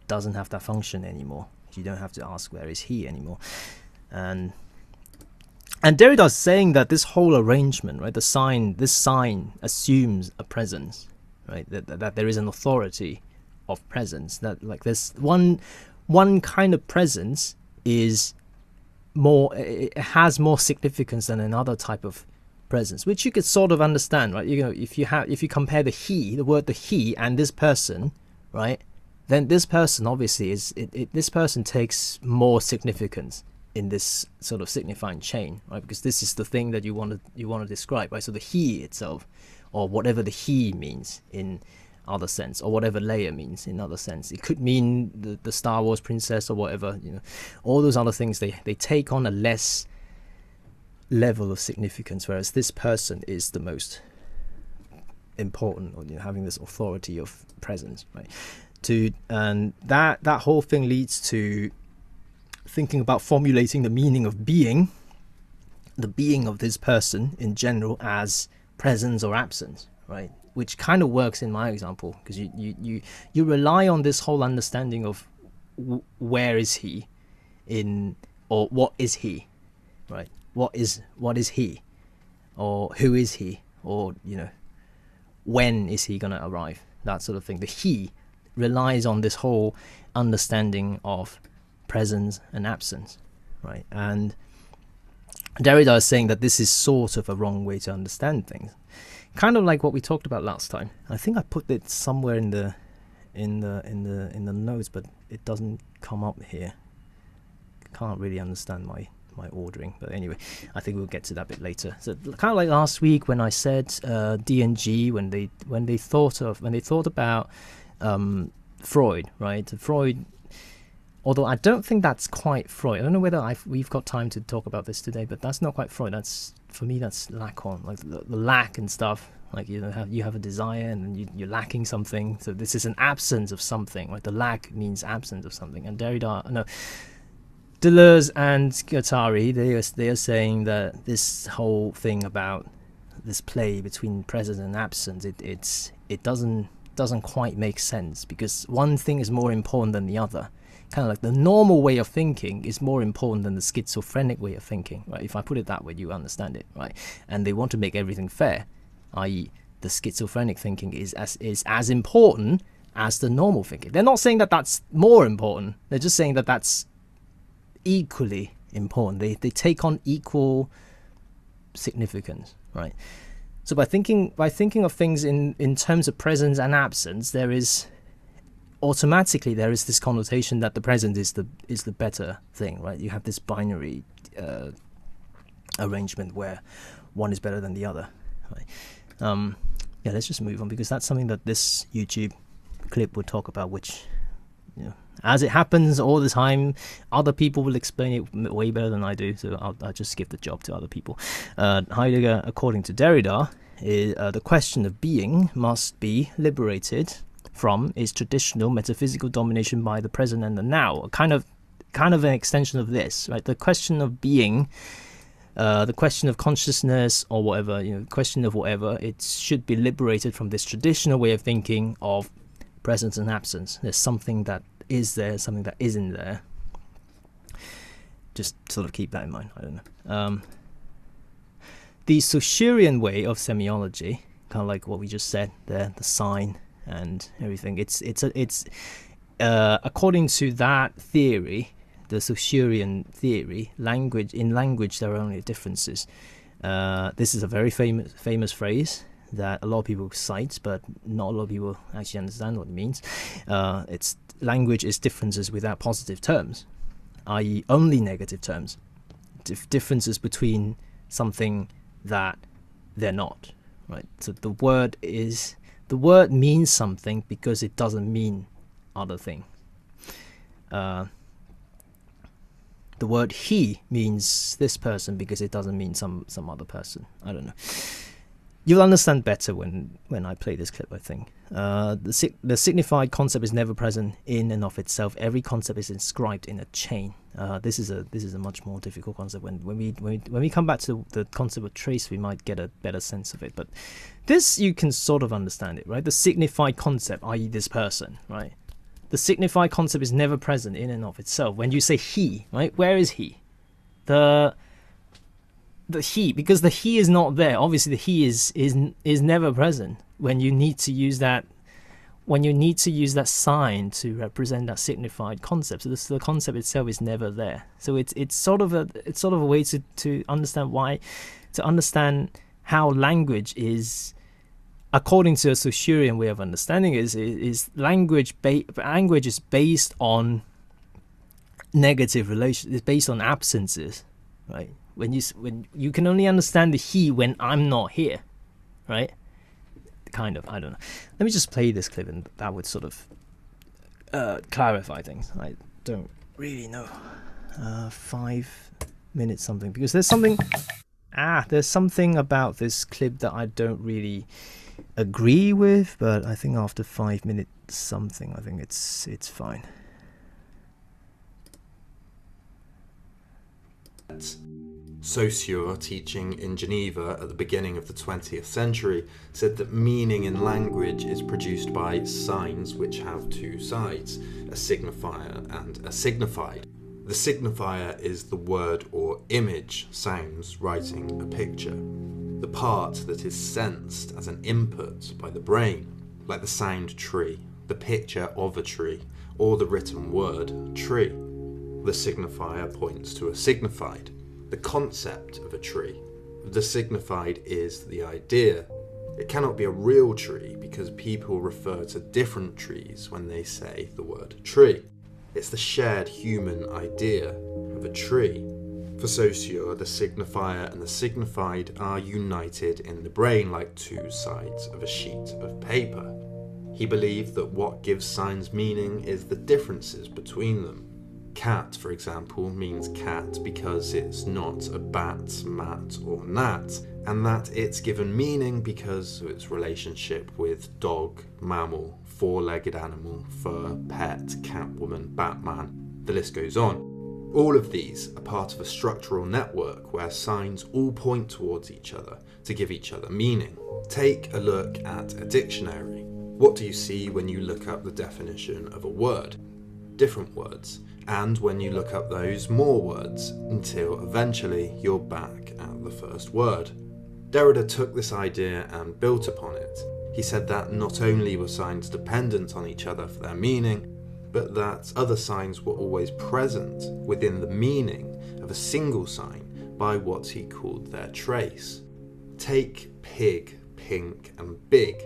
doesn't have that function anymore. You don't have to ask where is he anymore and and Derrida's saying that this whole arrangement, right, the sign, this sign assumes a presence, right, that, that, that there is an authority of presence. That like there's one one kind of presence is more, it has more significance than another type of presence, which you could sort of understand, right? You know, if you have if you compare the he, the word the he, and this person, right, then this person obviously is it, it this person takes more significance in this sort of signifying chain, right? Because this is the thing that you want to you want to describe, right? So the he itself, or whatever the he means in other sense, or whatever Leia means in other sense. It could mean the, the Star Wars princess or whatever. You know, all those other things they they take on a less level of significance, whereas this person is the most important, or you know, having this authority of presence, right? To and that that whole thing leads to thinking about formulating the meaning of being, the being of this person in general as presence or absence, right? Which kind of works in my example because you, you you you rely on this whole understanding of where is he in or what is he, right? What is what is he, or who is he, or you know, when is he gonna arrive? That sort of thing. The he relies on this whole understanding of presence and absence, right? And Derrida is saying that this is sort of a wrong way to understand things, kind of like what we talked about last time. I think I put it somewhere in the in the in the in the notes, but it doesn't come up here. Can't really understand my my ordering, but anyway, I think we'll get to that bit later. So kind of like last week when I said uh, D and G when they when they thought of when they thought about um, Freud, right? Freud although I don't think that's quite Freud. I don't know whether I've, we've got time to talk about this today, but that's not quite Freud. That's for me, that's Lacan, like the, the lack and stuff. Like you have, you have a desire and you, you're lacking something. So this is an absence of something. Right, the lack means absence of something. And Derrida, no, Deleuze and Guattari, they are they are saying that this whole thing about this play between presence and absence, it it's it doesn't doesn't quite make sense because one thing is more important than the other kind of like the normal way of thinking is more important than the schizophrenic way of thinking, right? If I put it that way, you understand it, right? And they want to make everything fair, i.e., the schizophrenic thinking is as is as important as the normal thinking. They're not saying that that's more important. They're just saying that that's equally important. They they take on equal significance, right? So by thinking by thinking of things in in terms of presence and absence, there is automatically there is this connotation that the present is the is the better thing, right? You have this binary uh, arrangement where one is better than the other. Right? Um, yeah, let's just move on because that's something that this YouTube clip would talk about, which you know, as it happens all the time, other people will explain it way better than I do. So I'll, I'll just give the job to other people. Uh, Heidegger, according to Derrida, is, uh, the question of being must be liberated from is traditional metaphysical domination by the present and the now. Kind of, kind of an extension of this, right? The question of being, uh, the question of consciousness or whatever, you know, question of whatever, it should be liberated from this traditional way of thinking of presence and absence. There's something that is there, something that isn't there. Just sort of keep that in mind. I don't know. Um, the Saussurean way of semiology, kind of like what we just said there, the sign, and everything. It's it's a, it's uh, according to that theory, the Saussurean theory, language in language there are only differences. Uh, this is a very famous famous phrase that a lot of people cite, but not a lot of people actually understand what it means. Uh, it's language is differences without positive terms, i.e., only negative terms. Dif- differences between something that they're not. Right. So the word is the word means something because it doesn't mean other thing. Uh, the word he means this person because it doesn't mean some some other person. I don't know. You'll understand better when when I play this clip. I think uh, the the signified concept is never present in and of itself. Every concept is inscribed in a chain. Uh, this is a this is a much more difficult concept. When when we when we, when we come back to the concept of trace, we might get a better sense of it. But this you can sort of understand it, right? The signified concept, i.e., this person, right? The signified concept is never present in and of itself. When you say he, right? Where is he? The the he because the he is not there. Obviously, the he is is is never present when you need to use that when you need to use that sign to represent that signified concept. So the concept itself is never there. So it's it's sort of a it's sort of a way to to understand why to understand how language is according to a Saussurian way of understanding is is language ba- language is based on negative relations. It's based on absences, right? When you when you can only understand the he when I'm not here, right? kind of. I don't know. Let me just play this clip, and that would sort of uh, clarify things. I don't really know. Uh, five minutes something because there's something. Ah, there's something about this clip that I don't really agree with, but I think after five minutes something, I think it's it's fine. Saussure, teaching in Geneva at the beginning of the 20th century, said that meaning in language is produced by signs which have two sides, a signifier and a signified. The signifier is the word or image, sounds, writing a picture. The part that is sensed as an input by the brain, like the sound tree, the picture of a tree, or the written word tree. The signifier points to a signified the concept of a tree. The signified is the idea. It cannot be a real tree because people refer to different trees when they say the word tree. It's the shared human idea of a tree. For Saussure, the signifier and the signified are united in the brain like two sides of a sheet of paper. He believed that what gives signs meaning is the differences between them. Cat, for example, means cat because it's not a bat, mat, or gnat, and that it's given meaning because of its relationship with dog, mammal, four legged animal, fur, pet, catwoman, Batman, the list goes on. All of these are part of a structural network where signs all point towards each other to give each other meaning. Take a look at a dictionary. What do you see when you look up the definition of a word? Different words and when you look up those, more words, until eventually you're back at the first word. Derrida took this idea and built upon it. He said that not only were signs dependent on each other for their meaning, but that other signs were always present within the meaning of a single sign by what he called their trace. Take pig, pink, and big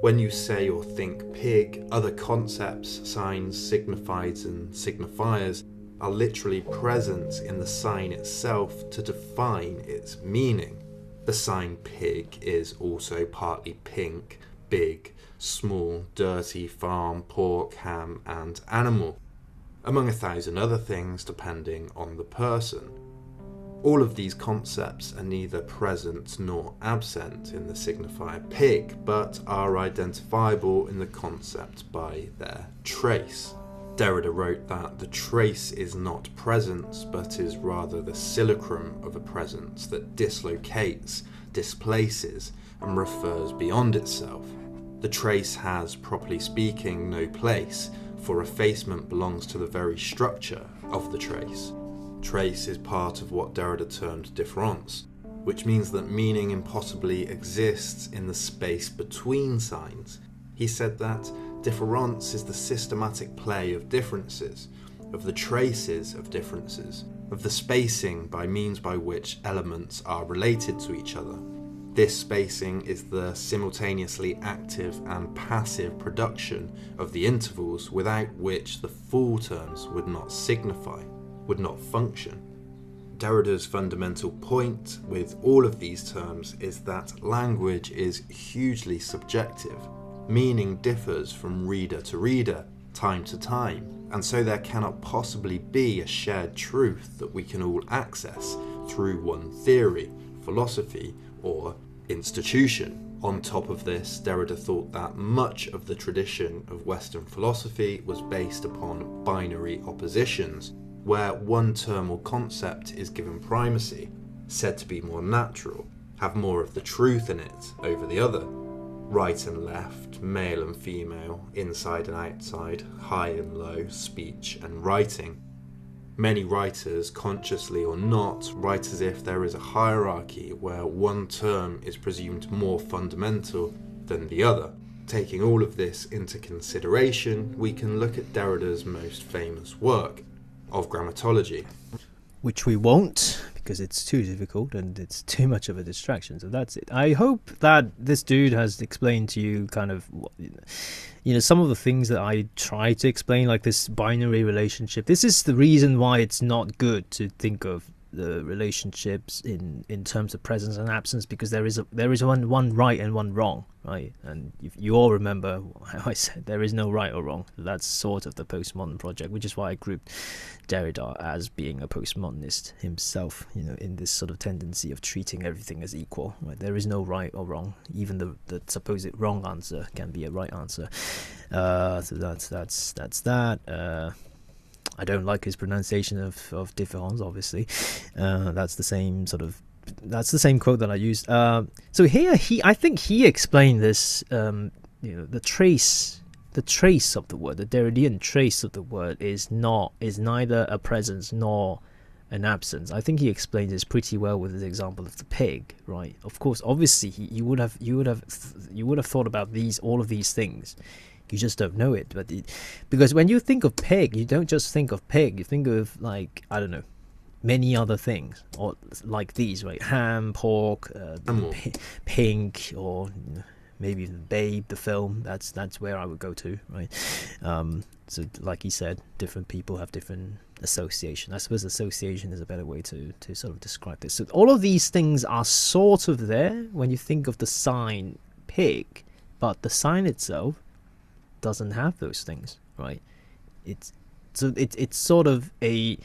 when you say or think pig, other concepts, signs, signifieds, and signifiers are literally present in the sign itself to define its meaning. The sign pig is also partly pink, big, small, dirty, farm, pork, ham, and animal, among a thousand other things depending on the person. All of these concepts are neither present nor absent in the signifier pig, but are identifiable in the concept by their trace. Derrida wrote that the trace is not presence, but is rather the simulacrum of a presence that dislocates, displaces, and refers beyond itself. The trace has, properly speaking, no place, for effacement belongs to the very structure of the trace. Trace is part of what Derrida termed différance, which means that meaning impossibly exists in the space between signs. He said that différance is the systematic play of differences, of the traces of differences, of the spacing by means by which elements are related to each other. This spacing is the simultaneously active and passive production of the intervals without which the full terms would not signify would not function. Derrida's fundamental point with all of these terms is that language is hugely subjective. Meaning differs from reader to reader, time to time, and so there cannot possibly be a shared truth that we can all access through one theory, philosophy, or institution. On top of this, Derrida thought that much of the tradition of Western philosophy was based upon binary oppositions, where one term or concept is given primacy, said to be more natural, have more of the truth in it over the other. Right and left, male and female, inside and outside, high and low, speech and writing. Many writers, consciously or not, write as if there is a hierarchy where one term is presumed more fundamental than the other. Taking all of this into consideration, we can look at Derrida's most famous work, of grammatology. Which we won't because it's too difficult and it's <laughs> too much of a distraction. So that's it. I hope that this dude has explained to you kind of, you know, some of the things that I try to explain, like this binary relationship. This is the reason why it's not good to think of the relationships in in terms of presence and absence because there is a there is one one right and one wrong right? And if you all remember <laughs> i said there is no right or wrong. That's sort of the postmodern project which is why i grouped derrida as being a postmodernist himself you know in this sort of tendency of treating everything as equal right? There is no right or wrong. Even the the supposed wrong answer can be a right answer. Uh so that's that's that's that. Uh I don't like his pronunciation of of différance. Obviously, uh, that's the same sort of that's the same quote that I used. Uh, so here he, I think he explained this. Um, you know, the trace, the trace of the word, the Derridean trace of the word is not is neither a presence nor an absence. I think he explains this pretty well with his example of the pig, right? Of course, obviously, he, you would have you would have you would have thought about these all of these things you just don't know it but it, because when you think of pig you don't just think of pig you think of like i don't know many other things. Or like these right? Ham pork uh, p- pink or maybe even babe the film. That's that's where i would go to right? Um, so like you said different people have different association. I suppose association is a better way to to sort of describe this. So all of these things are sort of there when you think of the sign pig but the sign itself doesn't have those things, right? It's so it's it's sort of a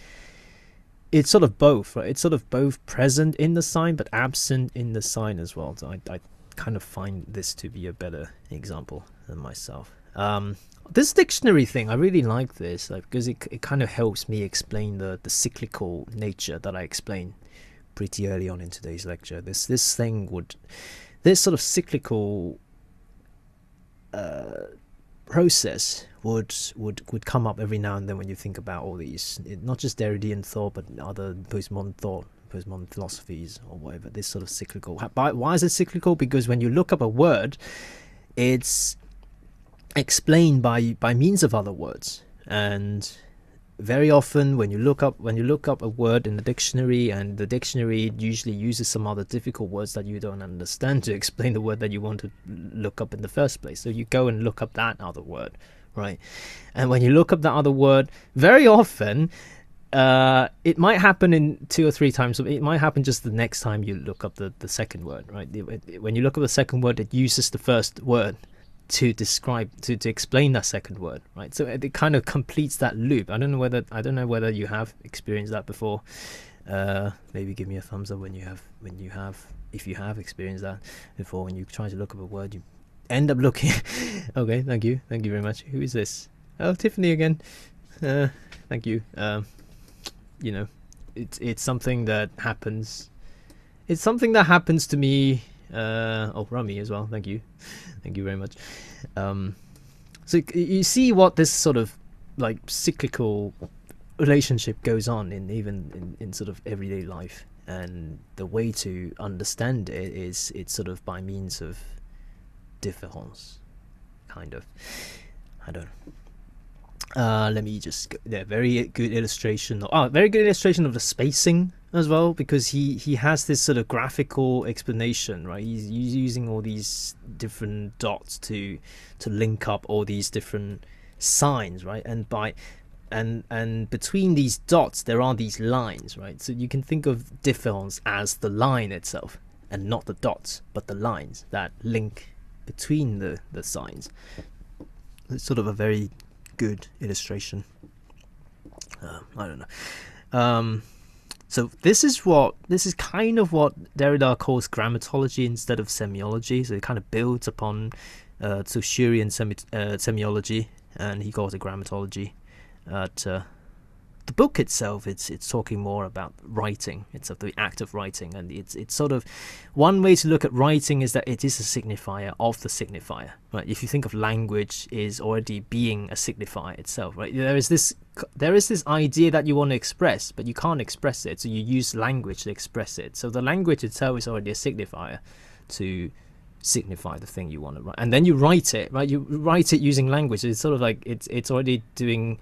it's sort of both, right? It's sort of both present in the sign but absent in the sign as well. So I, I kind of find this to be a better example than myself. Um, this dictionary thing, I really like this like, because it, it kind of helps me explain the, the cyclical nature that I explained pretty early on in today's lecture. This this thing would this sort of cyclical uh, process would would would come up every now and then when you think about all these, not just Derridean thought, but other postmodern thought, postmodern philosophies or whatever. This sort of cyclical. Why is it cyclical? Because when you look up a word, it's explained by by means of other words, and very often when you look up when you look up a word in the dictionary and the dictionary usually uses some other difficult words that you don't understand to <laughs> explain the word that you want to look up in the first place so you go and look up that other word right and when you look up that other word very often uh, it might happen in two or three times. It might happen just the next time you look up the, the second word, right? When you look up the second word, it uses the first word to describe to, to explain that second word right? So it, it, kind of completes that loop. I don't know whether i don't know whether you have experienced that before. Uh, maybe give me a thumbs up when you have when you have if you have experienced that before. When you try to look up a word you end up looking <laughs> okay thank you. Thank you very much. Who is this? Oh tiffany again. Uh, thank you. Um, you know it's it's something that happens. It's something that happens to me uh, oh, Rami as well. Thank you, <laughs> thank you very much. Um, so you see what this sort of like cyclical relationship goes on in even in, in sort of everyday life, and the way to understand it is it's sort of by means of différance, kind of. I don't know. Uh, let me just go, yeah, very good illustration. Oh, very good illustration of the spacing as well because he he has this sort of graphical explanation right? He's, he's using all these different dots to to link up all these different signs right? And by and and between these dots there are these lines right? So you can think of différance as the line itself and not the dots but the lines that link between the the signs. It's sort of a very good illustration. Uh, i don't know. Um so this is what this is kind of what Derrida calls grammatology instead of semiology. So it kind of builds upon uh, Saussurian semi- uh, semiology, and he calls it grammatology. At uh, the book itself, it's it's talking more about writing. It's of the act of writing, and it's it's sort of one way to look at writing is that it is a signifier of the signifier. Right? If you think of language is already being a signifier itself, right? There is this there is this idea that you want to express, but you can't express it, so you use language to express it. So the language itself is already a signifier to signify the thing you want to write, and then you write it, right? You write it using language. It's sort of like it's it's already doing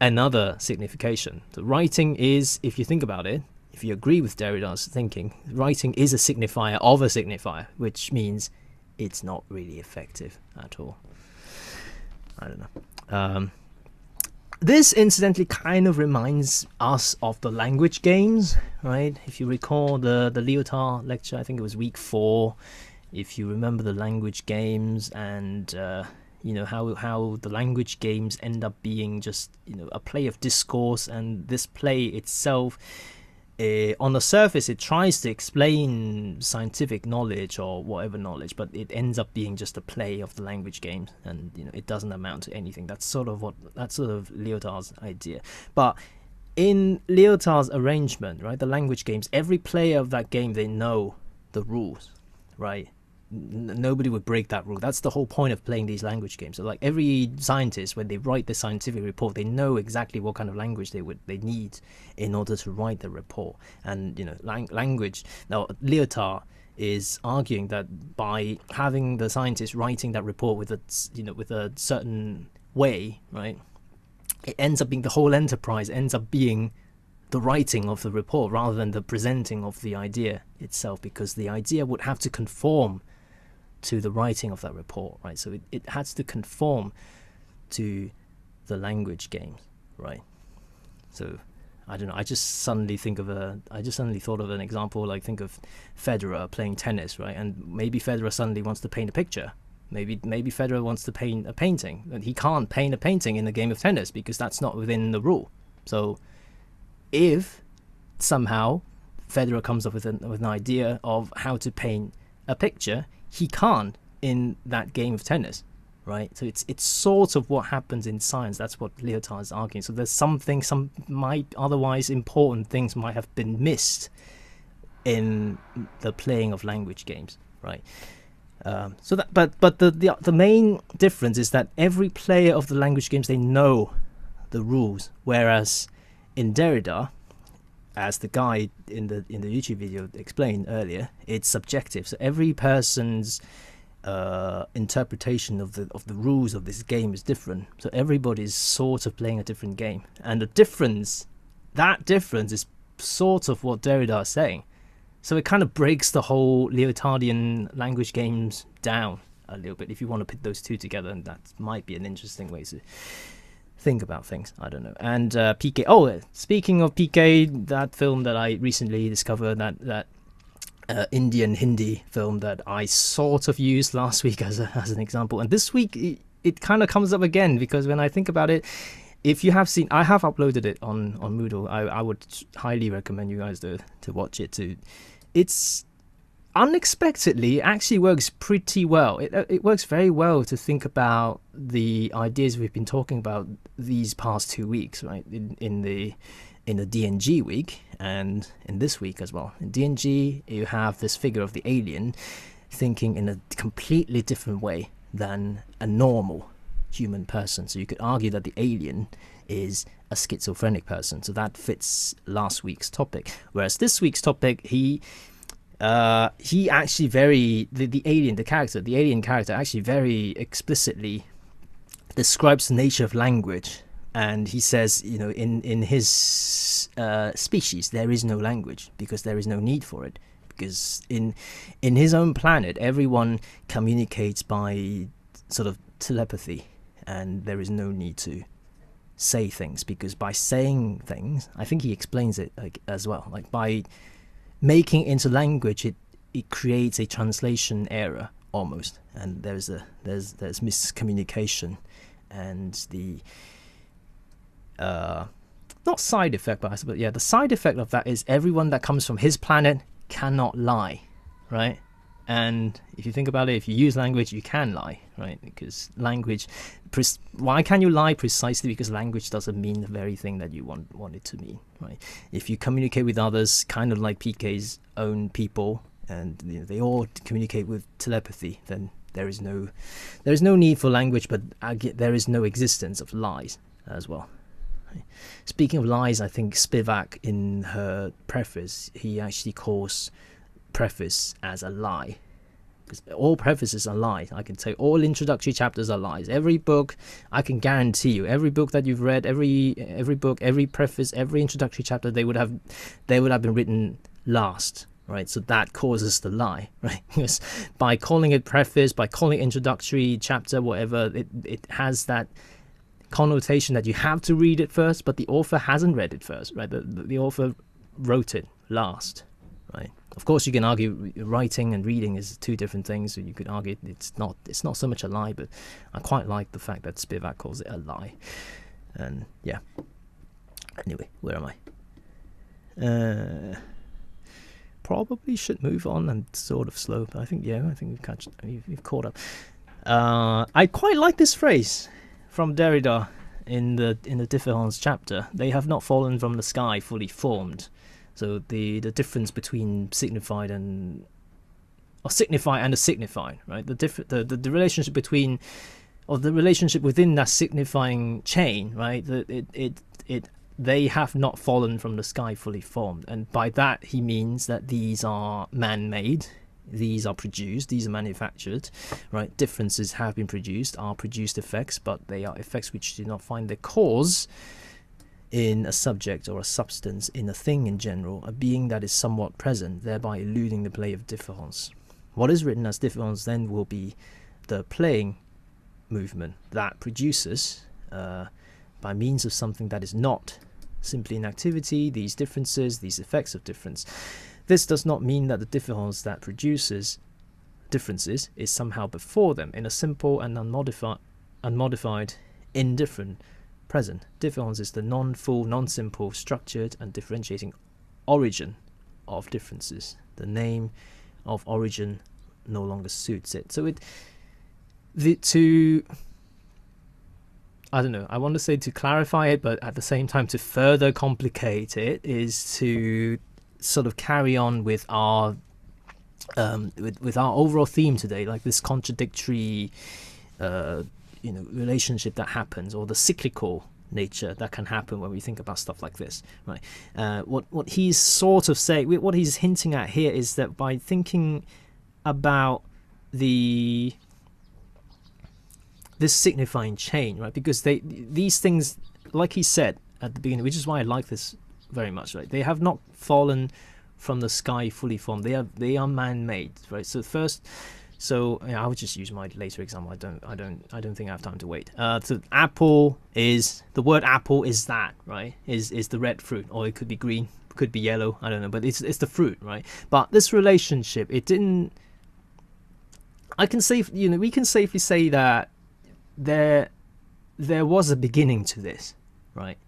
another signification. The writing is, if you think about it, if you agree with Derrida's thinking, writing is a signifier of a signifier, which means it's not really effective at all. I don't know. Um, this incidentally kind of reminds us of the language games, right? If you recall the the Lyotard lecture, I think it was week four. If you remember the language games and uh, you know how how the language games end up being just you know a play of discourse, and this play itself uh, on the surface it tries to explain scientific knowledge or whatever knowledge but it ends up being just a play of the language games and you know it doesn't amount to anything. That's sort of what that's sort of Lyotard's idea. But in Lyotard's arrangement right the language games every player of that game they know the rules right nobody would break that rule. That's the whole point of playing these language games. So like every scientist, when they write the scientific report, they know exactly what kind of language they would they need in order to write the report. And you know, lang- language. Now, Lyotard is arguing that by having the scientists writing that report with a you know with a certain way, right, it ends up being the whole enterprise ends up being the writing of the report rather than the presenting of the idea itself because the idea would have to conform to the writing of that report, right? So it, it has to conform to the language games, right? So I don't know. I just suddenly think of a. I just suddenly thought of an example. Like think of Federer playing tennis, right? And maybe Federer suddenly wants to paint a picture. Maybe maybe Federer wants to paint a painting, and he can't paint a painting in the game of tennis because that's not within the rule. So if somehow Federer comes up with an, with an idea of how to paint a picture, he can't in that game of tennis right? So it's it's sort of what happens in science. That's what Lyotard is arguing. So there's something some might otherwise important things might have been missed in the playing of language games right? Um, so that but but the, the the main difference is that every player of the language games they know the rules. Whereas in Derrida as the guy in the in the YouTube video explained earlier, it's subjective. So every person's uh, interpretation of the of the rules of this game is different. So everybody's sort of playing a different game, and the difference, that difference, is sort of what Derrida is saying. So it kind of breaks the whole Lyotardian language games down a little bit. If you want to put those two together, and that might be an interesting way to think about things. I don't know. And uh, PK. Oh, speaking of PK, that film that I recently discovered that that uh, Indian Hindi film that I sort of used last <laughs> week as a, as an example, and this week it, it kind of comes up again because when I think about it. If you have seen, I have uploaded it on on Moodle. I, I would highly recommend you guys to to watch it. To, it's unexpectedly actually works pretty well. It, uh, it works very well to think about the ideas we've been talking about these past two weeks, right? In, in the in the DNG week and in this week as well. In DNG, you have this figure of the alien thinking in a completely different way than a normal human person. So you could argue that the alien is a schizophrenic person. So that fits last week's topic. Whereas this week's topic, he uh, he actually very the, the alien the character the alien character actually very explicitly describes the nature of language. And he says you know in in his uh, species there is no language because there is no need for it. Because in in his own planet everyone communicates by sort of telepathy and there is no need to say things because by saying things i think he explains it like as well. Like by making into language, it it creates a translation error almost, and there's a there's there's miscommunication, and the uh, not side effect, but suppose yeah, the side effect of that is everyone that comes from his planet cannot lie, right? And if you think about it, if you use language, you can lie, right? Because language, why can you lie? Precisely because language doesn't mean the very thing that you want, want it to mean, right? If you communicate with others, kind of like PK's own people, and you know, they all communicate with telepathy, then there is no, there is no need for language, but there is no existence of lies as well. Speaking of lies, I think Spivak in her preface, he actually calls preface as a lie. Because all prefaces are lies. I can say all introductory chapters are lies. Every book, I can guarantee you, every book that you've read, every every book, every preface, every introductory chapter, they would have they would have been written last right? So that causes the lie, <laughs> right? Because by calling it preface, by calling it introductory chapter, whatever, it, it has that connotation that you have to read it first, but the author hasn't read it first, right? The, the, author wrote it last? Of course, you can argue writing and reading is two different things. So you could argue it's not it's not so much a lie, but I quite like the fact that Spivak calls it a lie. And yeah. Anyway, where am I? Uh, probably should move on and sort of slow. But I think yeah, I think we've catch we've, we've caught up. Uh, I quite like this phrase from Derrida in the in the Différance chapter. They have not fallen from the sky, fully formed. So the the difference between signified and or signify and a signified, right? The diff- the, the, the relationship between or the relationship within that signifying chain, right? That it it it they have not fallen from the sky fully formed, and by that he means that these are man-made, these are produced, these are manufactured, right? Differences have been produced, are produced effects, but they are effects which do not find their cause in a subject or a substance, in a thing in general, a being that is somewhat present, thereby eluding the play of différance. What is written as différance then will be the playing movement that produces, uh, by means of something that is not simply an activity, these differences, these effects of difference. This does not mean that the différance that produces differences is somehow before them in a simple and unmodified, unmodified indifferent present. Différance is the non-full, non-simple, structured and differentiating origin of differences. The name of origin no longer suits it. So it the to I don't know. I want to say to clarify it, but at the same time to further complicate it is to sort of carry on with our um, with with our overall theme today, like this contradictory, uh, you know, relationship that happens, or the cyclical nature that can happen when we think about stuff like this, right? Uh, what what he's sort of saying, what he's hinting at here is that by thinking about the this signifying chain, right? Because they these things, like he said at the beginning, which is why I like this very much, right? They have not fallen from the sky fully formed. They are they are man-made, right? So first, so yeah, I would just use my later example. I don't I don't I don't think I have time to wait. Uh, so apple is the word apple is that right? Is is the red fruit, or it could be green, could be yellow. I don't know, but it's it's the fruit, right? But this relationship, it didn't. I can say you know we can safely say that there there was a beginning to this, right?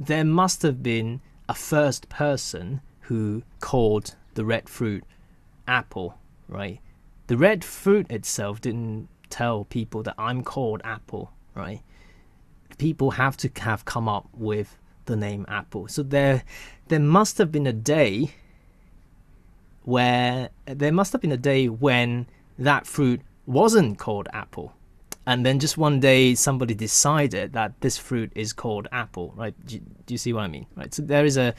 There must have been a first person who called the red fruit apple, right? The red fruit itself didn't tell people that I'm called apple, right? People have to have come up with the name apple. So there there must have been a day where there must have been a day when that fruit wasn't called apple and then just one day somebody decided that this fruit is called apple right do you, do you, see what i mean right so there is a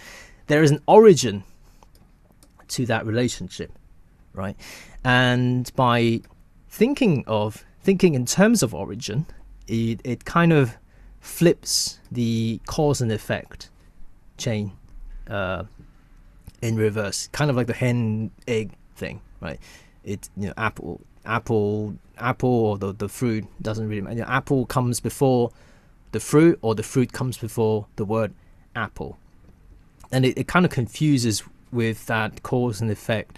there is an origin to that relationship right and by thinking of thinking in terms of origin it, it kind of flips the cause and effect chain uh, in reverse kind of like the hen egg thing right it you know apple apple apple or the, the fruit doesn't really matter. Apple comes before the fruit or the fruit comes before the word apple. And it, it kind of confuses with that cause and effect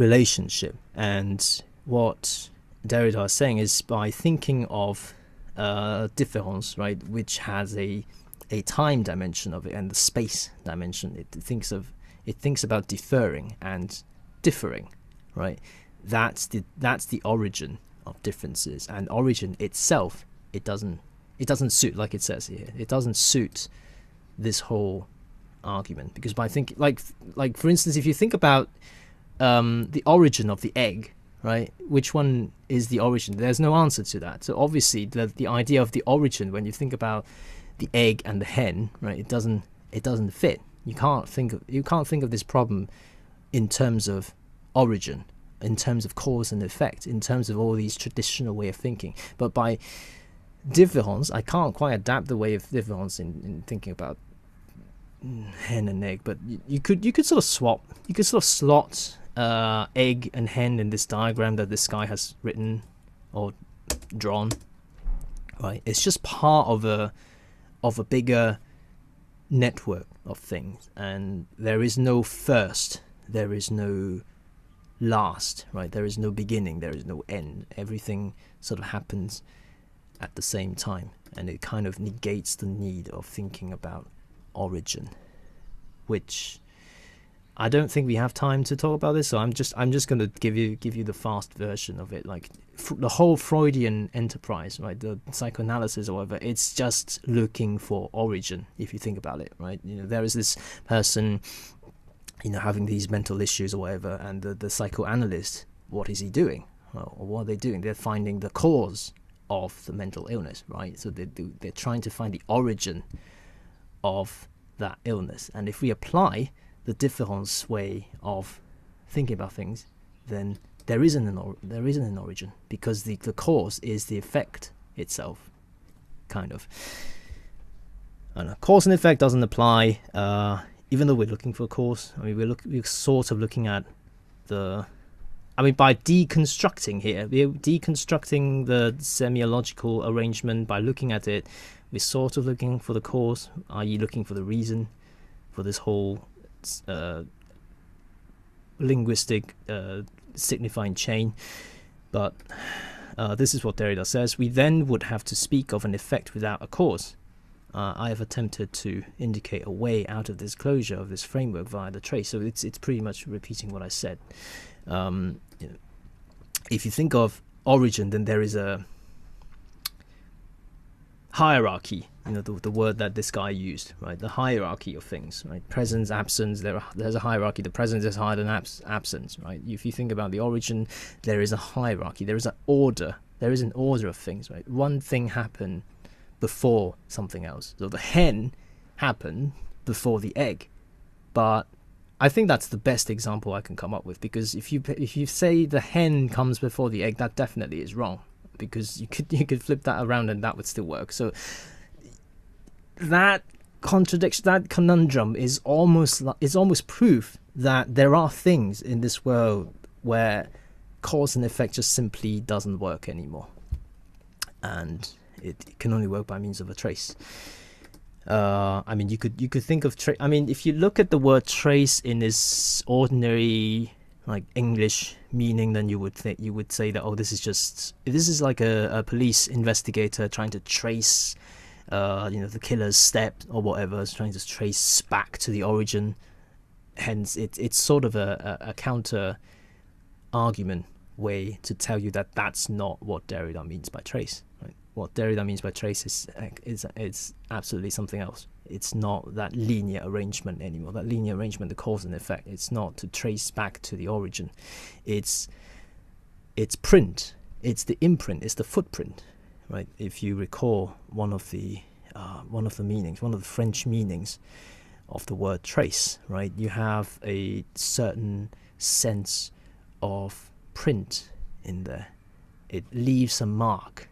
relationship. And what Derrida is saying is by thinking of uh, différance, right, which has a a time dimension of it and the space dimension, it thinks of it thinks about deferring and differing, right? that's the that's the origin of differences and origin itself it doesn't it doesn't suit like it says here it doesn't suit this whole argument because by thinking like like for instance if you think about um, the origin of the egg right which one is the origin there's no answer to that so obviously the the idea of the origin when you think about the egg and the hen right it doesn't it doesn't fit you can't think of you can't think of this problem in terms of origin in terms of cause and effect, in terms of all these traditional way of thinking. But by différance, I can't quite adapt the way of différance in, in thinking about hen and egg. But you, you, could you could sort of swap, you could sort of slot uh, egg and hen in this diagram that this guy has written or drawn, right? It's just part of a of a bigger network of things, and there is no first, there is no last, right? There is no beginning, there is no end. Everything sort of happens at the same time, and it kind of negates the need of thinking about origin, which I don't think we have time to talk about this, so I'm just I'm just going to give you give you the fast version of it. Like f- the whole Freudian enterprise, right? The psychoanalysis, or whatever. It's just looking for origin. If you think about it, right? You know, there is this person, you know, having these mental issues or whatever, and the the psychoanalyst, what is he doing? Well, or what are they doing? They're finding the cause of the mental illness, right? So they they're trying to find the origin of that illness, and if we apply the différance way of thinking about things, then there isn't an or- there isn't an origin because the, the cause is the effect itself, kind of. And cause and effect doesn't apply, uh, even though we're looking for a cause. I mean, we're look we're sort of looking at the. I mean, by deconstructing here, we're deconstructing the semiological arrangement by looking at it. We're sort of looking for the cause. Are you looking for the reason for this whole uh, linguistic uh, signifying chain. But uh, this is what Derrida says. We then would have to speak of an effect without a cause. Uh, I have attempted to indicate a way out of this closure of this framework via the trace. So it's it's pretty much repeating what I said. Um, you know, if you think of origin, then there is a hierarchy you know the, the word that this guy used right? The hierarchy of things right? Presence absence there are, there's a hierarchy. The presence is higher than abs- absence right? If you think about the origin there is a hierarchy. There is an order. There is an order of things right? One thing happened before something else. So the hen happened before the egg. But I think that's the best example I can come up with because if you if you say the hen comes before the egg, that definitely is wrong because you could <laughs> you could flip that around and that would still work. So that contradiction, that conundrum is almost is almost proof that there are things in this world where cause and effect just simply doesn't work anymore, and it can only work by means of a trace. Uh, I mean, you could you could think of trace. I mean, if you look at the word trace in this ordinary like English meaning, then you would think you would say that oh, this is just this is like a, a police investigator trying to trace, uh, you know, the killer's step or whatever, trying to trace back to the origin. Hence, it, it's sort of a, a, a counter argument way to tell you that that's not what Derrida means by trace. Right? What Derrida means by trace is is is absolutely something else. It's not that linear arrangement anymore. That linear arrangement, the cause and effect. It's not to trace back to the origin. It's it's print. It's the imprint. It's the footprint. Right. If you recall one of the uh, one of the meanings, one of the French meanings of the word trace, right? You have a certain sense of print in there. It leaves a mark,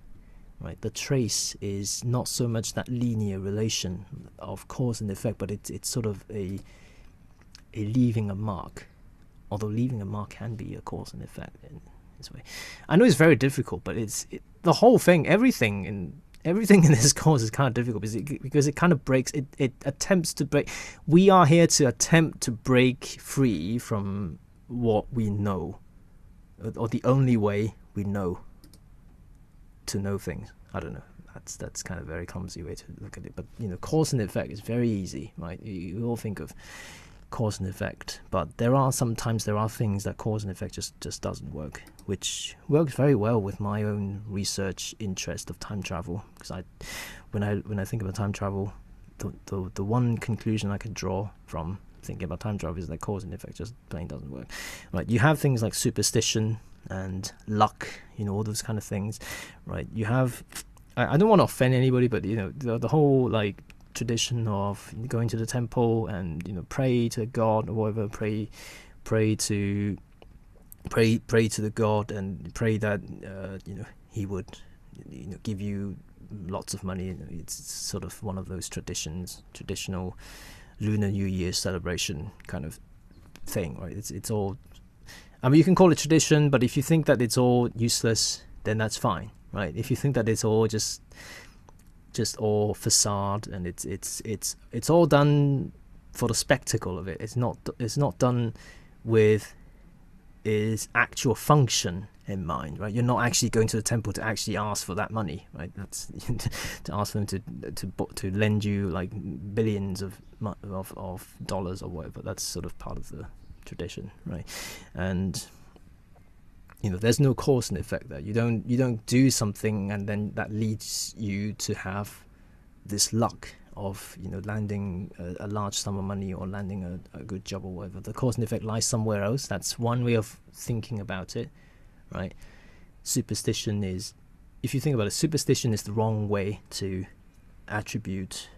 right? The trace is not so much that linear relation of cause and effect, but it's it's sort of a a leaving a mark. Although leaving a mark can be a cause and effect in this way. I know it's very difficult, but it's it, the whole thing, everything in everything <laughs> in this course is kind of difficult because it, because it kind of breaks it, it attempts to break we are here to attempt to break free from what we know or the only way we know to know things. I don't know. That's that's kind of a very clumsy way to look at it. But you know cause and effect is very easy right? You, you all think of cause and effect but there are sometimes there are things that cause and effect just just doesn't work which works very well with my own research interest of time travel. Because I when I when I think about time travel the, the the one conclusion I could draw from thinking about time travel is that cause and effect just plain doesn't work. Right? You have things like superstition and luck you know all those kind of things right you have I, I don't want to offend anybody but you know the, the whole like tradition of going to the temple and you know pray to God or whatever, pray pray to pray pray to the God and pray that uh, you know He would you know give you lots of money. It's sort of one of those traditions, traditional Lunar New Year celebration kind of thing, right? It's it's all. I mean, you can call it tradition, but if you think that it's all useless, then that's fine. right? If you think that it's all just just all facade and it's it's it's it's all done for the spectacle of it. It's not it's not done with is actual function in mind, right? You're not actually going to the temple to actually ask for that money, right? That's <laughs> to ask them to to to lend you like billions of of of dollars or whatever. That's sort of part of the tradition, right? And you know, there's no cause and effect there. You don't you don't do something and then that leads you to have this luck of you know landing a, a, large sum of money or landing a, a, good job or whatever. The cause and effect lies somewhere else. That's one way of thinking about it, right? Superstition is, if you think about it, superstition is the wrong way to attribute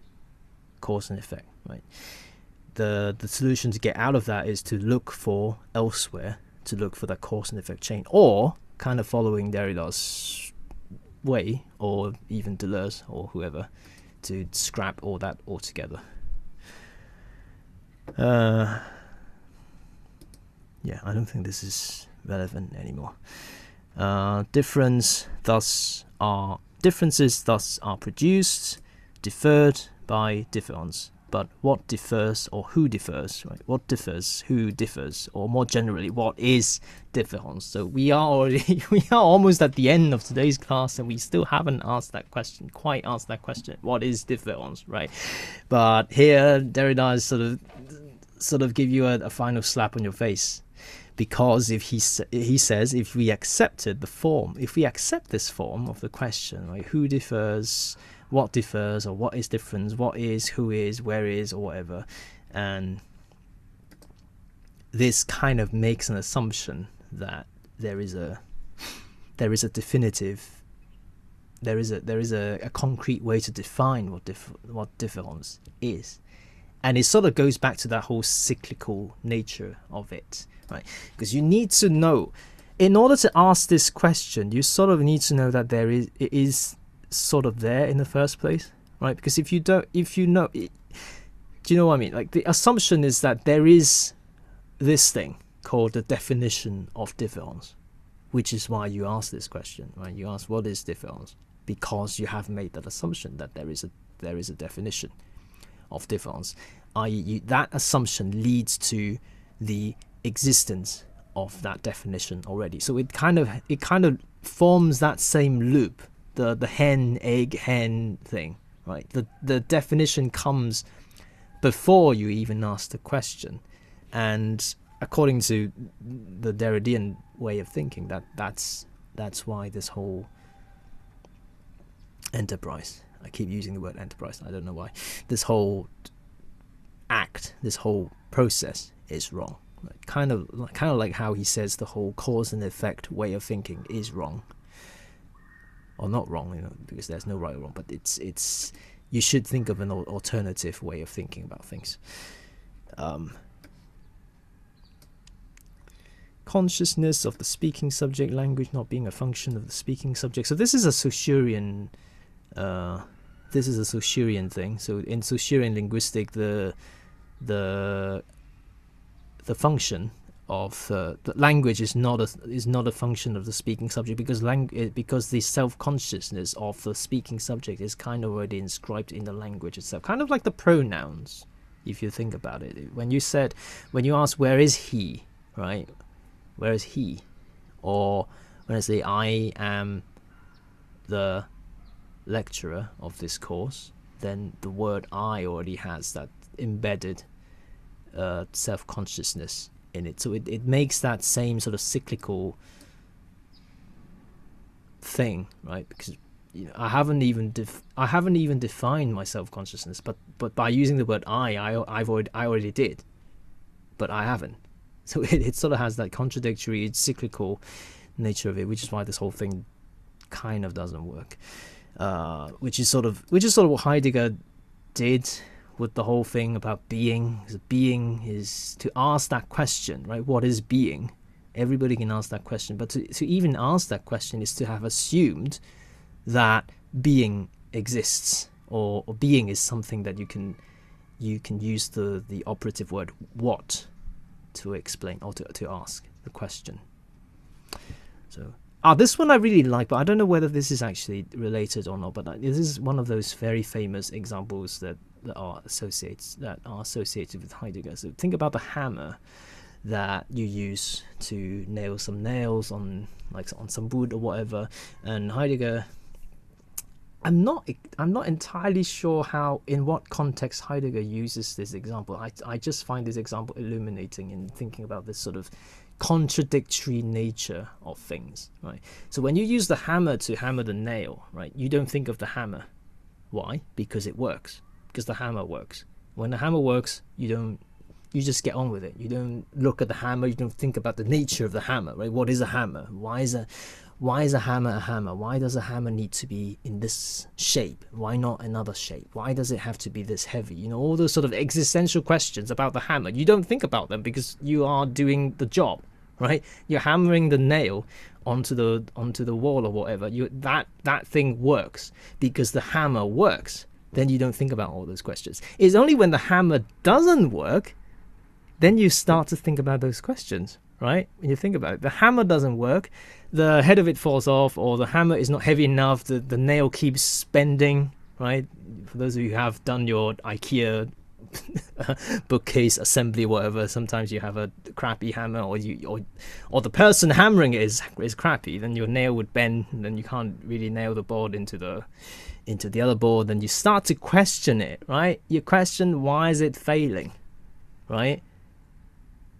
cause and effect, right? The the solution to get out of that is to look for elsewhere, to look for that cause and effect chain, or kind of following Derrida's way, or even Deleuze or whoever to scrap all that altogether. Uh, yeah, I don't think this is relevant anymore. Uh, difference thus are differences thus are produced, deferred by différance but what differs or who differs, right? What differs, who differs, or more generally, what is difference? So we are already, <laughs> we are almost at the end of today's class, and we still haven't asked that question, quite asked that question. What is difference, right? But here, Derrida is sort of, sort of give you a, a final slap on your face because if he he says if we accepted the form, if we accept this form of the question, right, who differs, what differs or what is different, what is, who is, where is, or whatever. And this kind of makes an assumption that there is a there is a definitive there is a there is a, a concrete way to define what dif- what difference is and it sort of goes back to that whole cyclical nature of it right because you need to know in order to ask this question you sort of need to know that there is it is sort of there in the first place, right? Because if you don't, if you know, do you know what I mean? Like the assumption is that there is this thing called the definition of difference, which is why you ask this question, right? You ask what is difference because you have made that assumption that there is a there is a definition of difference, i.e., that assumption leads to the existence of that definition already. So it kind of it kind of forms that same loop the the hen egg hen thing, right? The the definition comes before you even ask the question, and according to the Derridian way of thinking, that that's that's why this whole enterprise. I keep using the word enterprise. I don't know why. This whole act, this whole process is wrong. Kind of, kind of like how he says the whole cause and effect way of thinking is wrong or not wrong, you know, because there's no right or wrong, but it's it's you should think of an alternative way of thinking about things. Um, consciousness of the speaking subject, language not being a function of the speaking subject. So this is a Saussurean, uh, this is a Saussurean thing. So in Saussurean linguistic, the the the function of uh, the language is not a is not a function of the speaking subject because lang- eh, because the self consciousness of the speaking subject is kind of already inscribed in the language itself, kind of like the pronouns. If you think about it, when you said when you ask where is he, right? Where is he? Or when I say I am the lecturer of this course, then the word I already has that embedded uh, self consciousness in it. So it, it makes that same sort of cyclical thing, right? Because you know, I haven't even def- I haven't even defined my self consciousness, but but by using the word I, I I've already I already did, but I haven't. <laughs> So it, it sort of has that contradictory, cyclical nature of it, which is why this whole thing kind of doesn't work. Uh, which is sort of which is sort of what Heidegger did with the whole thing about being. Being is to ask that question, right? What is being? Everybody can ask that question, but to, to even ask that question is to have assumed that being exists or, or being is something that you can you can use the, the operative word what to explain or to, to ask the question. So Ah, this one I really like, but I don't know whether this is actually related or not. But uh, this is one of those very famous examples that, that are associated that are associated with Heidegger. So think about the hammer that you use to nail some nails on like on some wood or whatever, and Heidegger. I'm not I'm not entirely sure how in what context Heidegger uses this example. I I just find this example illuminating in thinking about this sort of contradictory nature of things, right? So when you use the hammer to hammer the nail, right, you don't think of the hammer. Why? Because it works. Because the hammer works. When the hammer works, you don't you just get on with it. You don't look at the hammer, you don't think about the nature of the hammer, right? What is a hammer? Why is a why is a hammer a hammer? Why does a hammer need to be in this shape? Why not another shape? Why does it have to be this heavy? You know, all those sort of existential questions about the hammer. You don't think about them because you are doing the job right? You're hammering the nail onto the onto the wall or whatever. You that that thing works because the hammer works. Then you don't think about all those questions. It's only when the hammer doesn't work, then you start to think about those questions, right? When you think about it, the hammer doesn't work, the head of it falls off, or the hammer is not heavy enough. The the nail keeps bending, right? For those of you who have done your IKEA <laughs> bookcase assembly, whatever. Sometimes you have a crappy hammer, or you or or the person hammering it is is crappy. Then your nail would bend, and then you can't really nail the board into the into the other board. Then you start to question it, right? You question why is it failing, right?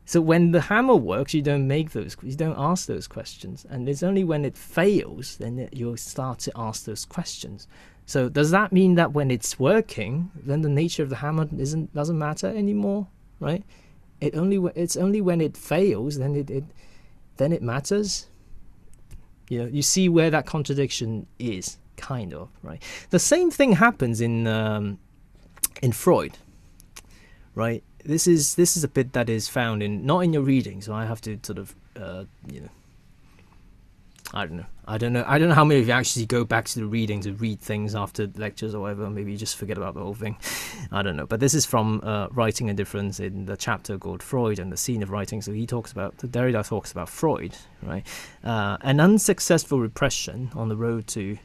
So when the hammer works, you don't make those, you don't ask those questions, and it's only when it fails then you'll start to ask those questions. So does that mean that when it's working, then the nature of the hammer isn't doesn't matter anymore, right? It only it's only when it fails then it, it then it matters. You know, you see where that contradiction is, kind of, right? The same thing happens in um, in Freud, right? This is this is a bit that is found in not in your reading, so I have to sort of uh, you know I don't know. I don't know. I don't know how many of you actually go back to the reading to read things after lectures or whatever. Maybe you just forget about the whole thing. I don't know. But this is from uh, Writing and Difference in the chapter called Freud and the Scene of Writing. So he talks about, Derrida talks about Freud, right? Uh, an unsuccessful repression on the road to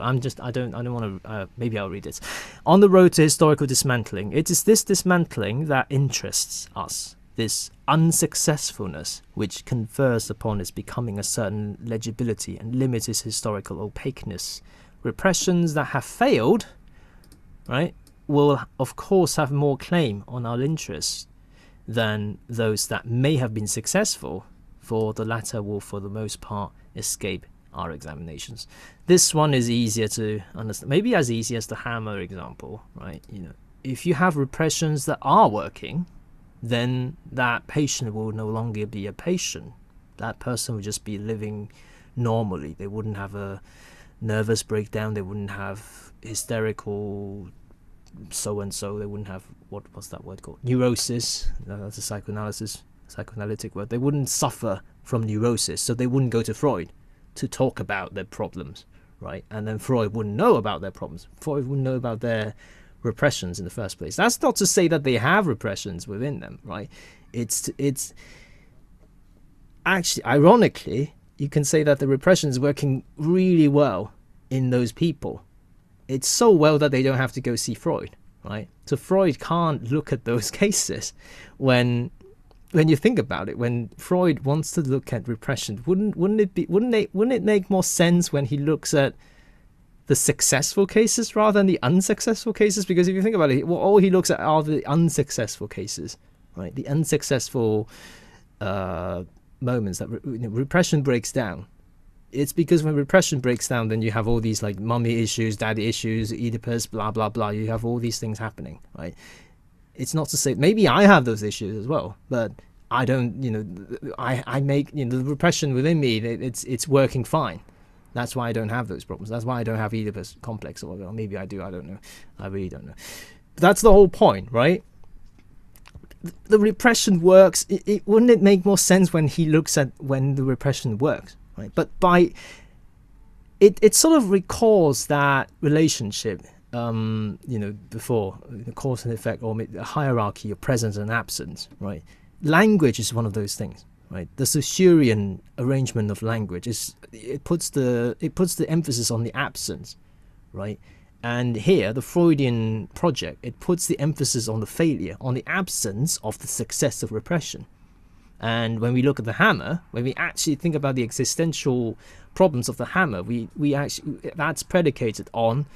I'm just, I don't, I don't want to, uh, maybe I'll read it. On the road to historical dismantling, it is this dismantling that interests us this unsuccessfulness which confers upon its becoming a certain legibility and limits its historical opaqueness. Repressions that have failed, right, will of course have more claim on our interest than those that may have been successful, for the latter will for the most part escape our examinations. This one is easier to understand, maybe as easy as the hammer example, right? You know, if you have repressions that are working, then that patient will no longer be a patient. That person would just be living normally. They wouldn't have a nervous breakdown. They wouldn't have hysterical so and so. They wouldn't have what was that word called? Neurosis. That's a psychoanalysis psychoanalytic word. They wouldn't suffer from neurosis, so they wouldn't go to Freud to talk about their problems, right? And then Freud wouldn't know about their problems. Freud wouldn't know about their repressions in the first place. That's not to say that they have repressions within them, right? It's it's actually ironically you can say that the repression is working really well in those people. It's so well that they don't have to go see Freud, right? So Freud can't look at those <laughs> cases when when you think about it, when Freud wants to look at repression, wouldn't wouldn't it be wouldn't it wouldn't it make more sense when he looks at the successful cases rather than the unsuccessful cases? Because if you think about it well, all he looks at are the unsuccessful cases right? The unsuccessful uh, moments that re- repression breaks down. It's because when repression breaks down then you have all these like mummy issues daddy issues oedipus blah blah blah. You have all these things happening right it's not to say maybe i have those issues as well but i don't you know i i make you know the repression within me it's it's working fine that's why I don't have those problems. That's why I don't have Oedipus complex or whatever. Maybe I do. I don't know. I really don't know. But that's the whole point, right? The repression works. It, it, wouldn't it make more sense when he looks at when the repression works, right? But by it, it sort of recalls that relationship, um, you know, before the cause and effect or the hierarchy of presence and absence, right? Language is one of those things right? The Saussurean arrangement of language is it puts the it puts the emphasis on the absence, right? And here, the Freudian project, it puts the emphasis on the failure, on the absence of the success of repression. And when we look at the hammer, when we actually think about the existential problems of the hammer, we, we actually that's predicated on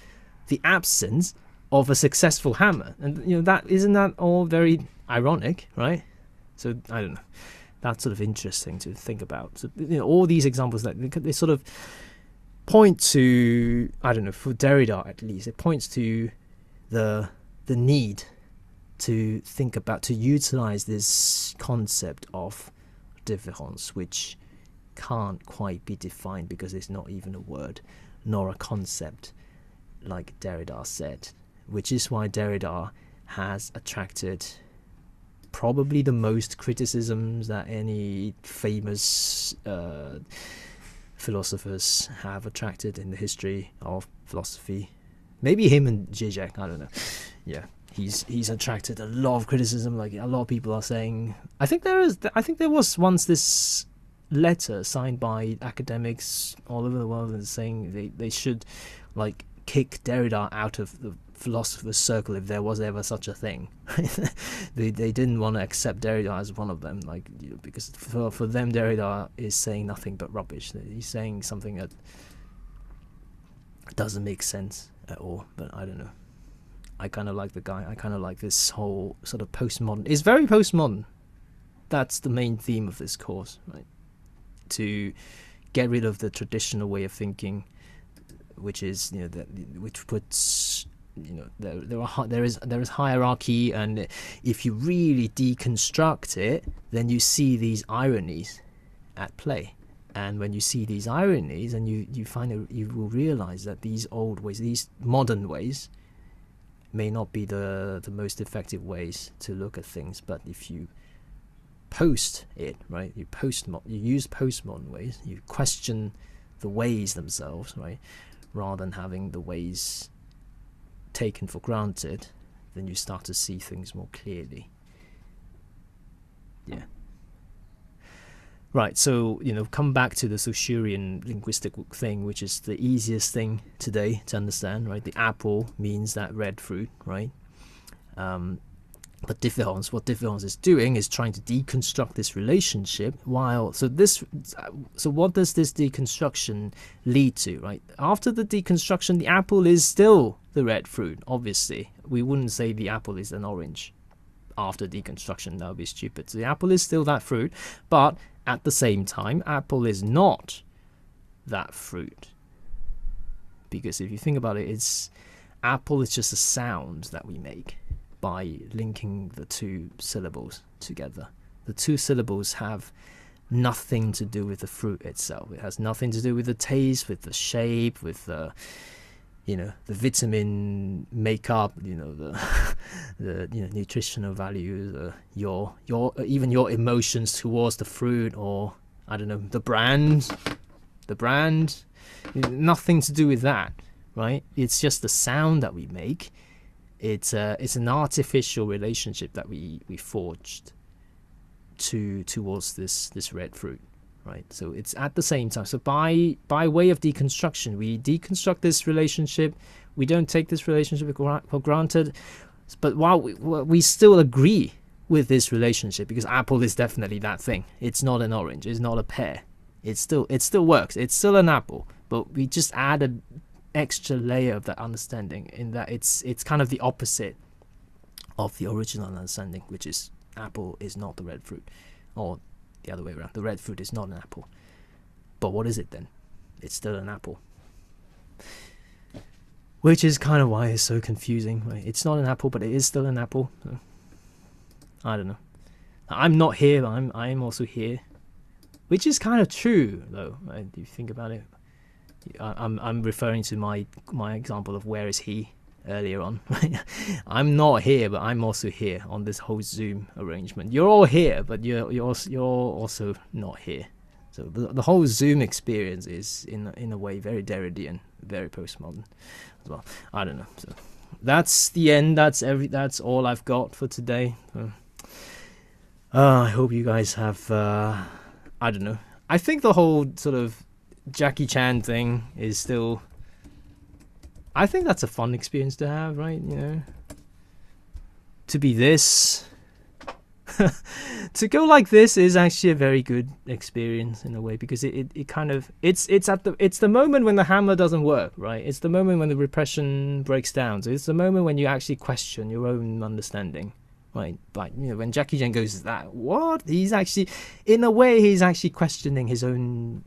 the absence of a successful hammer. And you know that isn't that all very ironic, right? So I don't know. That's sort of interesting to think about. So you know, all these examples that they, sort of point to I don't know for Derrida at least it points to the the need to think about to utilize this concept of différance which can't quite be defined because it's not even a word nor a concept like Derrida said which is why Derrida has attracted probably the most criticisms that any famous uh, philosophers have attracted in the history of philosophy. Maybe him and Zizek, I don't know. Yeah, he's he's attracted a lot of criticism. Like a lot of people are saying, I think there is. I think there was once this letter signed by academics all over the world and saying they they should like kick Derrida out of the philosopher's circle if there was ever such a thing. <laughs> they they didn't want to accept Derrida as one of them, like you know, because for for them Derrida is saying nothing but rubbish. He's saying something that doesn't make sense at all. But I don't know. I kind of like the guy. I kind of like this whole sort of postmodern. It's very postmodern. That's the main theme of this course, right? To get rid of the traditional way of thinking, which is you know that which puts you know there there are there is there is hierarchy and if you really deconstruct it then you see these ironies at play. And when you see these ironies and you you find it, you will realize that these old ways these modern ways may not be the the most effective ways to look at things. But if you post it right you post you use postmodern ways you question the ways themselves right rather than having the ways taken for granted, then you start to see things more clearly. Yeah. Right, so, you know, come back to the Saussurean linguistic thing, which is the easiest thing today to understand, right? The apple means that red fruit, right? Um, but différance, what différance is doing is trying to deconstruct this relationship. While so this, so what does this deconstruction lead to? Right after the deconstruction, the apple is still the red fruit. Obviously, we wouldn't say the apple is an orange after deconstruction. That would be stupid. So the apple is still that fruit, but at the same time, apple is not that fruit. Because if you think about it, it's apple is just a sound that we make by linking the two syllables together. The two syllables have nothing to do with the fruit itself. It has nothing to do with the taste, with the shape, with the you know the vitamin makeup, you know the <laughs> the you know nutritional value, uh, your your even your emotions towards the fruit or I don't know the brand, the brand, nothing to do with that, right? It's just the sound that we make it's a, it's an artificial relationship that we, we forged to towards this this red fruit right? So it's at the same time. So by by way of deconstruction we deconstruct this relationship. We don't take this relationship for granted. But while we, we still agree with this relationship because apple is definitely that thing. It's not an orange. It's not a pear. It still it still works. It's still an apple. But we just add a extra layer of that understanding in that it's it's kind of the opposite of the original understanding, which is apple is not the red fruit, or the other way around. The red fruit is not an apple. But what is it then? It's still an apple. Which is kind of why it's so confusing. It's not an apple, but it is still an apple. I don't know. I'm not here, but I'm I'm also here. Which is kind of true though? If you think about it. I'm I'm referring to my my example of where is he earlier on. <laughs> I'm not here, but I'm also here on this whole Zoom arrangement. You're all here, but you're you're you're also not here. So the, the whole Zoom experience is in in a way very Derridian, very postmodern as well. I don't know. So that's the end. That's every. That's all I've got for today. Uh, I hope you guys have uh, I don't know. I think the whole sort of Jackie Chan thing is still. I think that's a fun experience to have, right? You know, to be this. <laughs> to go like this is actually a very good experience in a way because it, it, it kind of it's it's at the it's the moment when the hammer doesn't work right it's the moment when the repression breaks down so it's the moment when you actually question your own understanding right but you know when jackie chan goes that what he's actually in a way he's actually questioning his own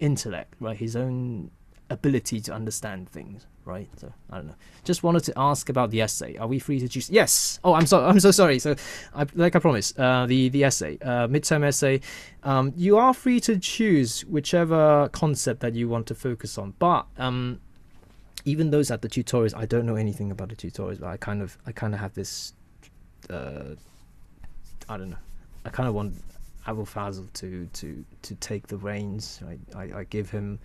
intellect right? His own ability to understand things right? So i don't know. Just wanted to ask about the essay. Are we free to choose? Yes! Oh i'm sorry i'm so sorry. So I, like i promised uh, the the essay uh, midterm essay. Um, you are free to choose whichever concept that you want to focus on but um, even those at the tutorials. I don't know anything about the tutorials but i kind of i kind of have this uh, i don't know. I kind of want Abu Fazl to to to take the reins I, I, I give him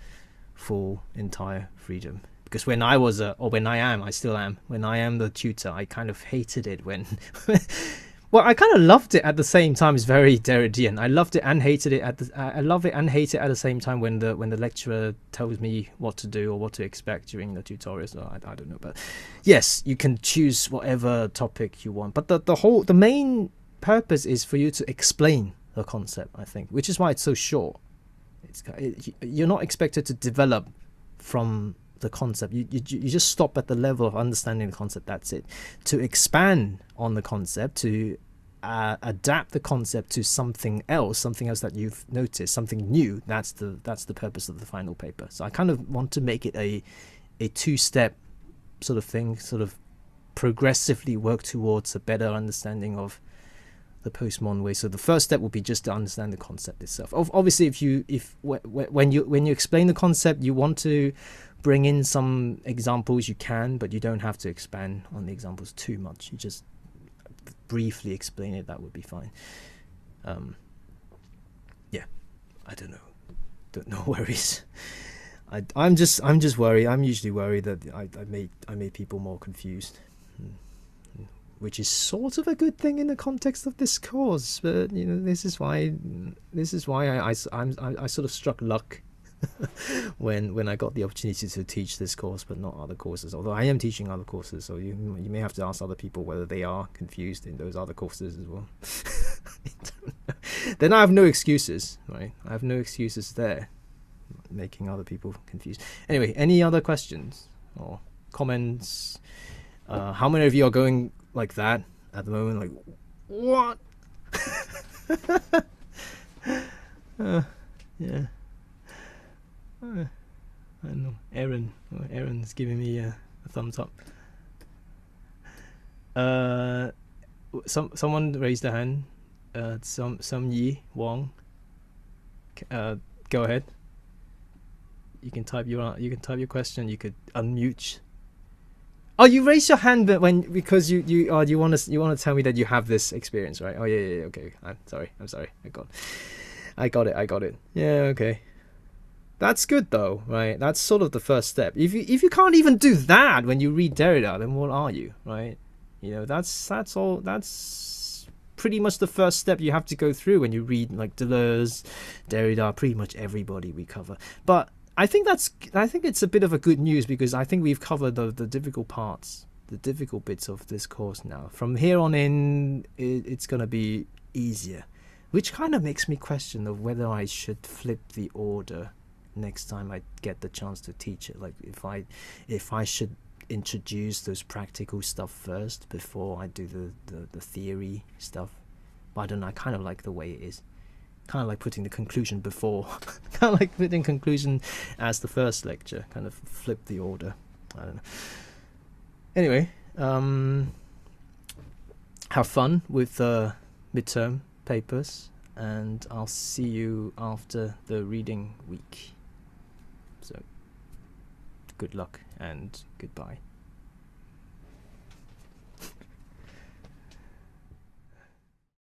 full entire freedom because when I was a, or when I am, I still am. When I am the tutor, I kind of hated it when. <laughs> well, I kind of loved it at the same time. It's very Derridian. I loved it and hated it at the. Uh, I love it and hate it at the same time when the when the lecturer tells me what to do or what to expect during the tutorials. So I, I don't know, but yes, you can choose whatever topic you want. But the the whole the main purpose is for you to explain the concept. I think, which is why it's so short. It's it, you're not expected to develop from the concept. You, you you just stop at the level of understanding the concept. That's it. To expand on the concept, to uh, adapt the concept to something else, something else that you've noticed, something new. That's the that's the purpose of the final paper. So I kind of want to make it a a two step sort of thing, sort of progressively work towards a better understanding of the postmodern way. So the first step would be just to understand the concept itself. Obviously, if you if when you when you explain the concept, you want to bring in some examples, you can, but you don't have to expand on the examples too much. You just briefly explain it. That would be fine. Um, yeah, I don't know. Don't no <laughs> worries. I, I'm just I'm just worried. I'm usually worried that I, I made I made people more confused. Which is sort of a good thing in the context of this course. But you know, this is why this is why I I, I, I sort of struck luck <laughs> when when I got the opportunity to teach this course, but not other courses. Although I am teaching other courses, so you you may have to ask other people whether they are confused in those other courses as well. <laughs> then I have no excuses, right? I have no excuses there, making other people confused. Anyway, any other questions or comments? Uh, how many of you are going like that at the moment. Like, what? <laughs> uh, yeah. Uh, I don't know. Aaron. Aaron's giving me a, a thumbs up. Uh, some someone raised a hand. Uh, some some Yi Wong. Uh, go ahead. You can type your you can type your question. You could unmute Oh, you raised your hand, but when because you you oh you want to you want to tell me that you have this experience, right? Oh yeah yeah, yeah okay. I'm sorry. I'm sorry. I got, I got it. I got it. Yeah okay. That's good though, right? That's sort of the first step. If you if you can't even do that when you read Derrida, then what are you, right? You know that's that's all. That's pretty much the first step you have to go through when you read like Deleuze, Derrida. Pretty much everybody we cover, but I think that's I think it's a bit of a good news because I think we've covered the the difficult parts, the difficult bits of this course now. From here on in, it, it's gonna be easier, which kind of makes me question of whether I should flip the order next time I get the chance to teach it. Like if I if I should introduce those practical stuff first before I do the, the, the theory stuff. But I don't know, I kind of like the way it is kind of like putting the conclusion before, <laughs> kind of like putting conclusion as the first lecture, kind of flip the order. I don't know. Anyway, um, have fun with the midterm papers, and I'll see you after the reading week. So, good luck and goodbye.